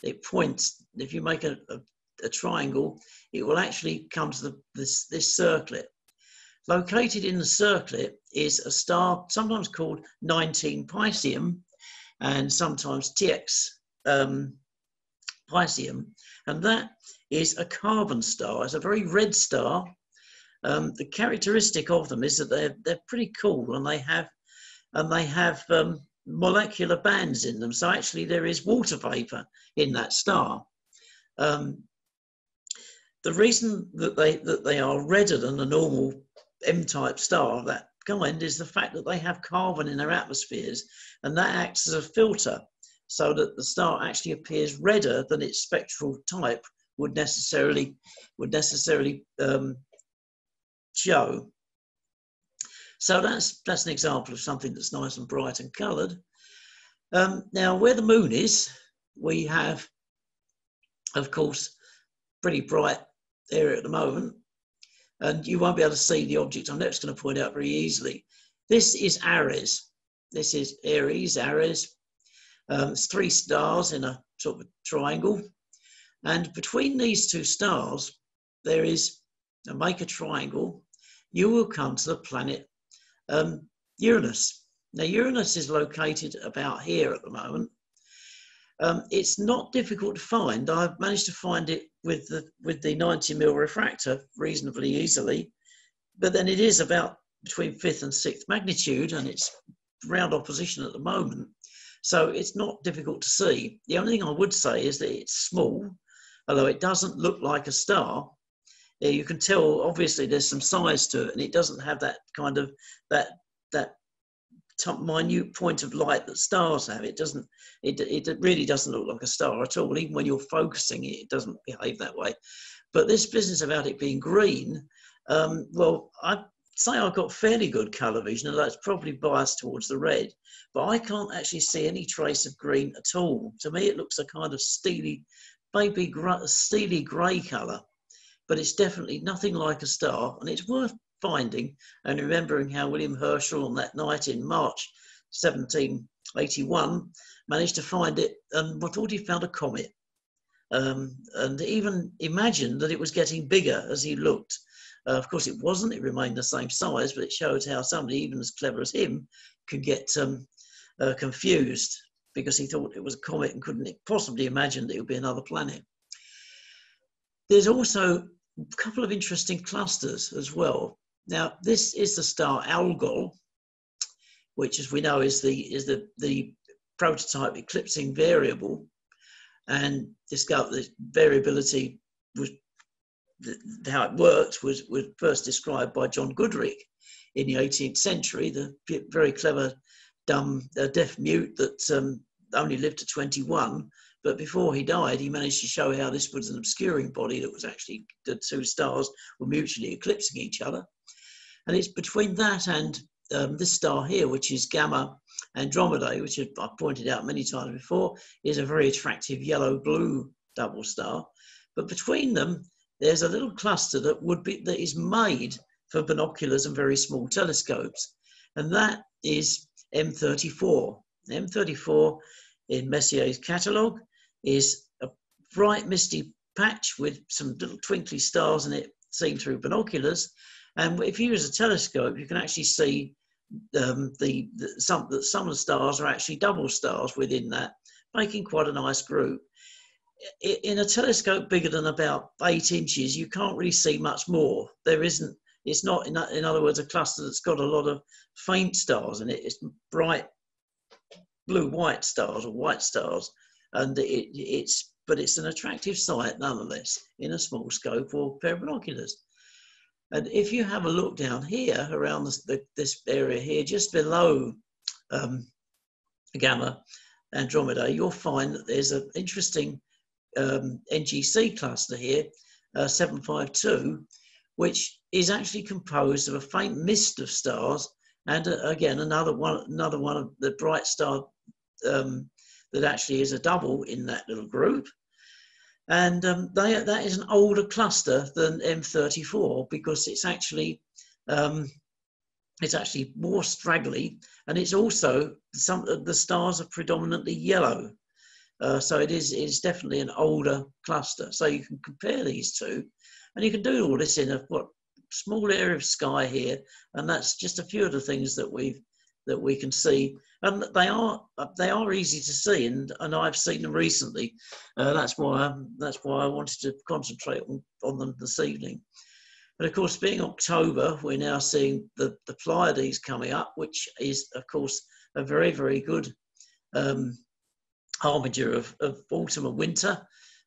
it points, if you make a, a, a triangle, it will actually come to the, this, this circlet. Located in the circlet is a star, sometimes called 19 Piscium, and sometimes TX um, Piscium, and that is a carbon star. It's a very red star. Um, the characteristic of them is that they're they're pretty cool, and they have and they have um, molecular bands in them. So actually there is water vapor in that star. Um, the reason that they, that they are redder than a normal M-type star that is the fact that they have carbon in their atmospheres and that acts as a filter so that the star actually appears redder than its spectral type would necessarily would necessarily um, show. So that's, that's an example of something that's nice and bright and coloured. Um, now, where the moon is, we have, of course, pretty bright area at the moment. And you won't be able to see the object I'm next going to point out very easily. This is Ares. This is Aries, Ares. Um, it's three stars in a sort of triangle. And between these two stars, there is, a make a triangle, you will come to the planet um, Uranus. Now, Uranus is located about here at the moment. Um, it's not difficult to find. I've managed to find it with the, with the 90 mil refractor reasonably easily, but then it is about between fifth and sixth magnitude and it's round opposition at the moment. So it's not difficult to see. The only thing I would say is that it's small, although it doesn't look like a star. You can tell obviously there's some size to it and it doesn't have that kind of that that minute point of light that stars have. It doesn't. It, it really doesn't look like a star at all. Even when you're focusing it, it doesn't behave that way. But this business about it being green, um, well, I say I've got fairly good colour vision, and that's probably biased towards the red. But I can't actually see any trace of green at all. To me, it looks a kind of steely, maybe steely grey colour. But it's definitely nothing like a star, and it's worth finding and remembering how William Herschel on that night in March 1781 managed to find it and thought he found a comet. um, and even imagined that it was getting bigger as he looked. Uh, of course, it wasn't. It remained the same size, but it showed how somebody even as clever as him could get um, uh, confused because he thought it was a comet and couldn't possibly imagine that it would be another planet. There's also a couple of interesting clusters as well. Now, this is the star Algol, which, as we know, is the is the the prototype eclipsing variable, and discovered the variability was how it worked was was first described by John Goodricke in the 18th century, the very clever dumb uh, deaf mute that um, only lived to 21 but before he died, he managed to show how this was an obscuring body that was actually the two stars were mutually eclipsing each other. And it's between that and um, this star here, which is Gamma Andromedae, which I've pointed out many times before, is a very attractive yellow blue double star. But between them, there's a little cluster that would be that is made for binoculars and very small telescopes, and that is M34. M34 in Messier's catalogue is a bright misty patch with some little twinkly stars in it seen through binoculars. And if you use a telescope, you can actually see um, the, the, some, that some of the stars are actually double stars within that, making quite a nice group. In a telescope bigger than about eight inches, you can't really see much more. There isn't, it's not, in, in other words, a cluster that's got a lot of faint stars in it. It's bright blue white stars or white stars and it, it's but it's an attractive sight nonetheless in a small scope or pair of binoculars. And if you have a look down here around this, the, this area here, just below um, Gamma Andromeda, you'll find that there's an interesting um, NGC cluster here, uh, 752, which is actually composed of a faint mist of stars and uh, again another one, another one of the bright star um, that actually is a double in that little group. And um, they, that is an older cluster than M34 because it's actually um, it's actually more straggly, and it's also some the stars are predominantly yellow. Uh, so it is is definitely an older cluster. So you can compare these two, and you can do all this in a what small area of sky here, and that's just a few of the things that we've that we can see, and they are they are easy to see, and, and I've seen them recently. Uh, that's why that's why I wanted to concentrate on, on them this evening. And of course, being October, we're now seeing the the Pleiades coming up, which is of course a very very good um, harbinger of, of autumn and winter.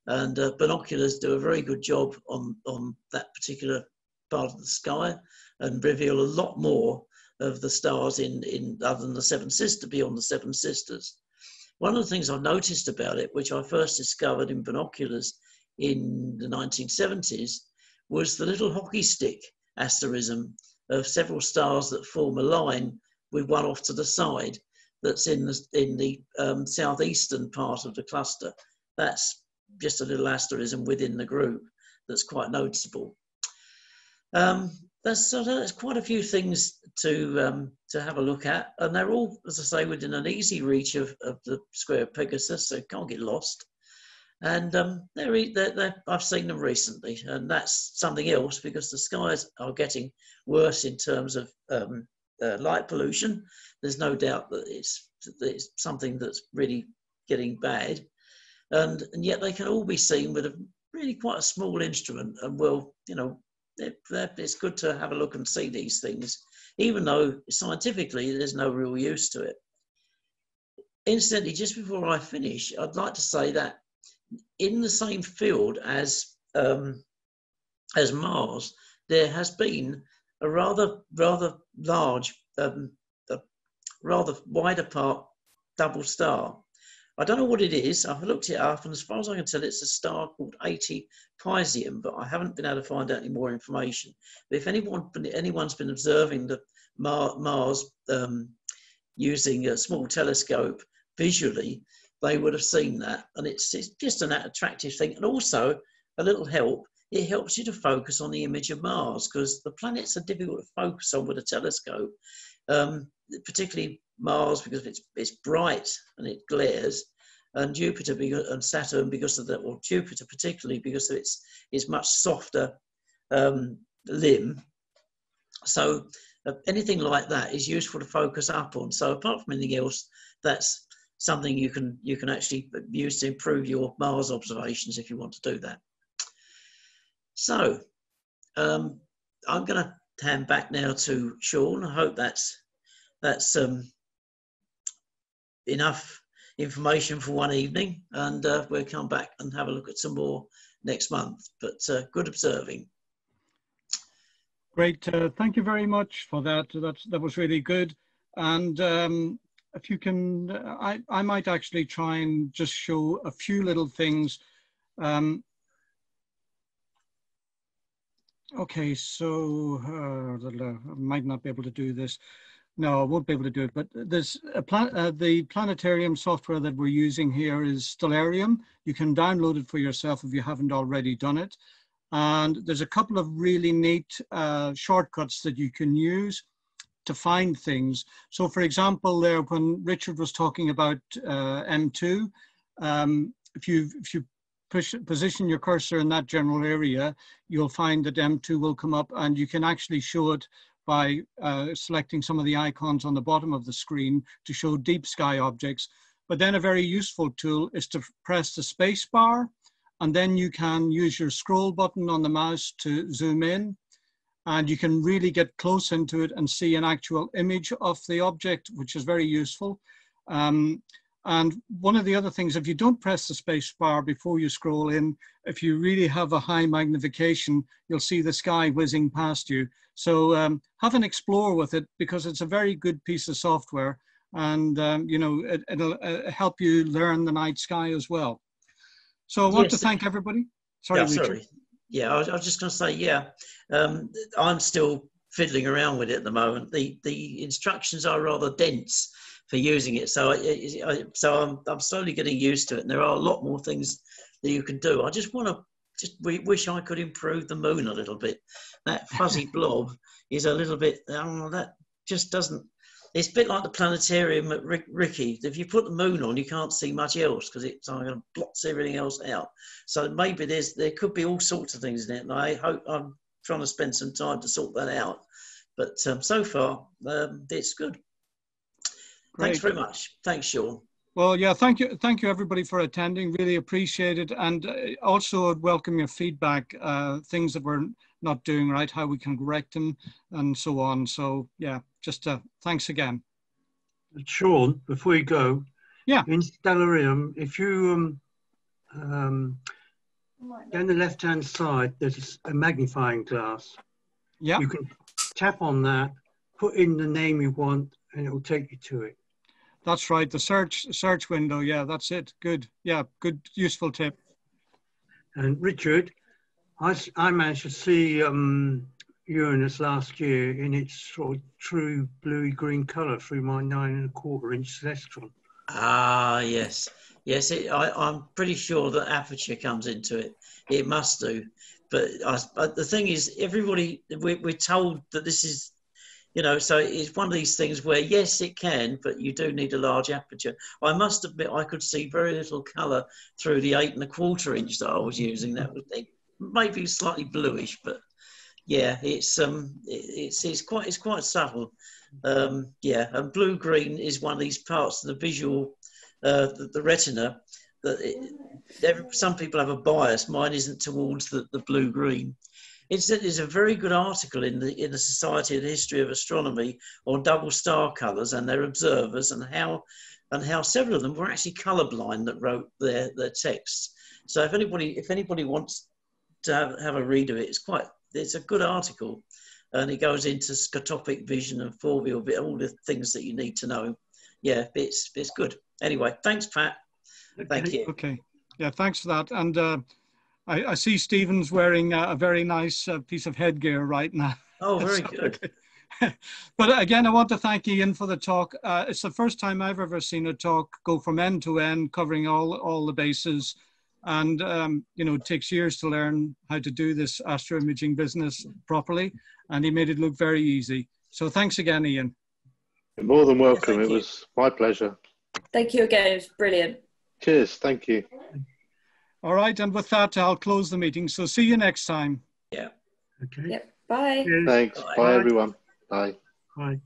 And uh, binoculars do a very good job on on that particular part of the sky and reveal a lot more of the stars in, in other than the Seven Sisters, beyond the Seven Sisters. One of the things I noticed about it, which I first discovered in binoculars in the 1970s, was the little hockey stick asterism of several stars that form a line with one off to the side that's in the, in the um, southeastern part of the cluster. That's just a little asterism within the group that's quite noticeable. Um, there's, there's quite a few things to um, to have a look at, and they're all, as I say, within an easy reach of, of the square of Pegasus, so can't get lost. And um, they're, they're, they're, I've seen them recently, and that's something else because the skies are getting worse in terms of um, uh, light pollution. There's no doubt that it's, that it's something that's really getting bad, and and yet they can all be seen with a really quite a small instrument, and will you know it's good to have a look and see these things, even though scientifically there's no real use to it. Incidentally, just before I finish, I'd like to say that in the same field as um, as Mars, there has been a rather rather large, um, rather wide apart double star I don't know what it is. I've looked it up, and as far as I can tell, it's a star called 80 Piscium, but I haven't been able to find out any more information. But if anyone, anyone's been observing the Mars um, using a small telescope visually, they would have seen that. And it's, it's just an attractive thing. And also, a little help, it helps you to focus on the image of Mars because the planets are difficult to focus on with a telescope, um, particularly Mars because it's, it's bright and it glares. And Jupiter and Saturn because of that, or Jupiter particularly because of its its much softer um, limb. So uh, anything like that is useful to focus up on. So apart from anything else, that's something you can you can actually use to improve your Mars observations if you want to do that. So um, I'm going to hand back now to Sean. I hope that's that's um, enough information for one evening, and uh, we'll come back and have a look at some more next month. But uh, good observing. Great. Uh, thank you very much for that. That that was really good. And um, if you can, I, I might actually try and just show a few little things. Um, okay, so uh, I might not be able to do this. No, I won't be able to do it, but there's a plan, uh, the planetarium software that we're using here is Stellarium. You can download it for yourself if you haven't already done it. And there's a couple of really neat uh, shortcuts that you can use to find things. So for example, there when Richard was talking about uh, M2, um, if you if you push, position your cursor in that general area, you'll find that M2 will come up and you can actually show it by uh, selecting some of the icons on the bottom of the screen to show deep sky objects. But then a very useful tool is to press the space bar and then you can use your scroll button on the mouse to zoom in and you can really get close into it and see an actual image of the object, which is very useful. Um, and one of the other things, if you don't press the space bar before you scroll in, if you really have a high magnification, you'll see the sky whizzing past you. So um, have an explore with it because it's a very good piece of software and um, you know it, will uh, help you learn the night sky as well. So I want yes. to thank everybody. Sorry, yeah, sorry. Yeah, I was, I was just going to say, yeah, um, I'm still fiddling around with it at the moment. The the instructions are rather dense for using it, so I, I, so I'm I'm slowly getting used to it. And there are a lot more things that you can do. I just want to just wish I could improve the moon a little bit. That fuzzy blob is a little bit. Oh, that just doesn't. It's a bit like the planetarium at Rick, Ricky. If you put the moon on, you can't see much else because it's going to blots everything else out. So maybe there's there could be all sorts of things in it, and I hope I'm trying to spend some time to sort that out. But um, so far, um, it's good. Great. Thanks very much. Thanks, Sean. Well, yeah, thank you, thank you everybody for attending. Really appreciate it, and uh, also welcome your feedback. Uh, things that we're not doing right, how we can correct them, and so on. So, yeah, just uh, thanks again. Sean, before you go, yeah, in Stellarium, if you um, um, down the left-hand side, there's a magnifying glass. Yeah, you can tap on that, put in the name you want, and it will take you to it. That's right. The search search window. Yeah, that's it. Good. Yeah, good, useful tip. And Richard, I, I managed to see um, Uranus last year in its sort of true bluey green colour through my nine and a quarter inch celestron. Ah, yes, yes. It, I, I'm pretty sure that aperture comes into it. It must do. But, I, but the thing is, everybody we, we're told that this is you know so it's one of these things where yes it can but you do need a large aperture. I must admit i could see very little color through the eight and a quarter inch that i was using. That was maybe slightly bluish but yeah it's um it's it's quite it's quite subtle. Um yeah and blue green is one of these parts of the visual uh the, the retina that it, some people have a bias. Mine isn't towards the, the blue green it's, it's a very good article in the in the Society of the History of Astronomy on double star colours and their observers and how and how several of them were actually colourblind that wrote their their texts. So if anybody if anybody wants to have, have a read of it, it's quite it's a good article, and it goes into scotopic vision and foveal all the things that you need to know. Yeah, it's it's good. Anyway, thanks, Pat. Thank you. Okay. Yeah, thanks for that. And uh, I, I see Stephen's wearing a, a very nice uh, piece of headgear right now. Oh, very so, good. but again, I want to thank Iain for the talk. Uh, it's the first time I've ever seen a talk go from end to end, covering all, all the bases. And, um, you know, it takes years to learn how to do this astroimaging business properly. And he made it look very easy. So thanks again, Iain. You're more than welcome. it was my pleasure. Thank you again. It was brilliant. Cheers. Thank you. All right, and with that, I'll close the meeting. So see you next time. Yeah. Okay. Yep. Bye. Cheers. Thanks. Bye. Bye, everyone. Bye. Bye.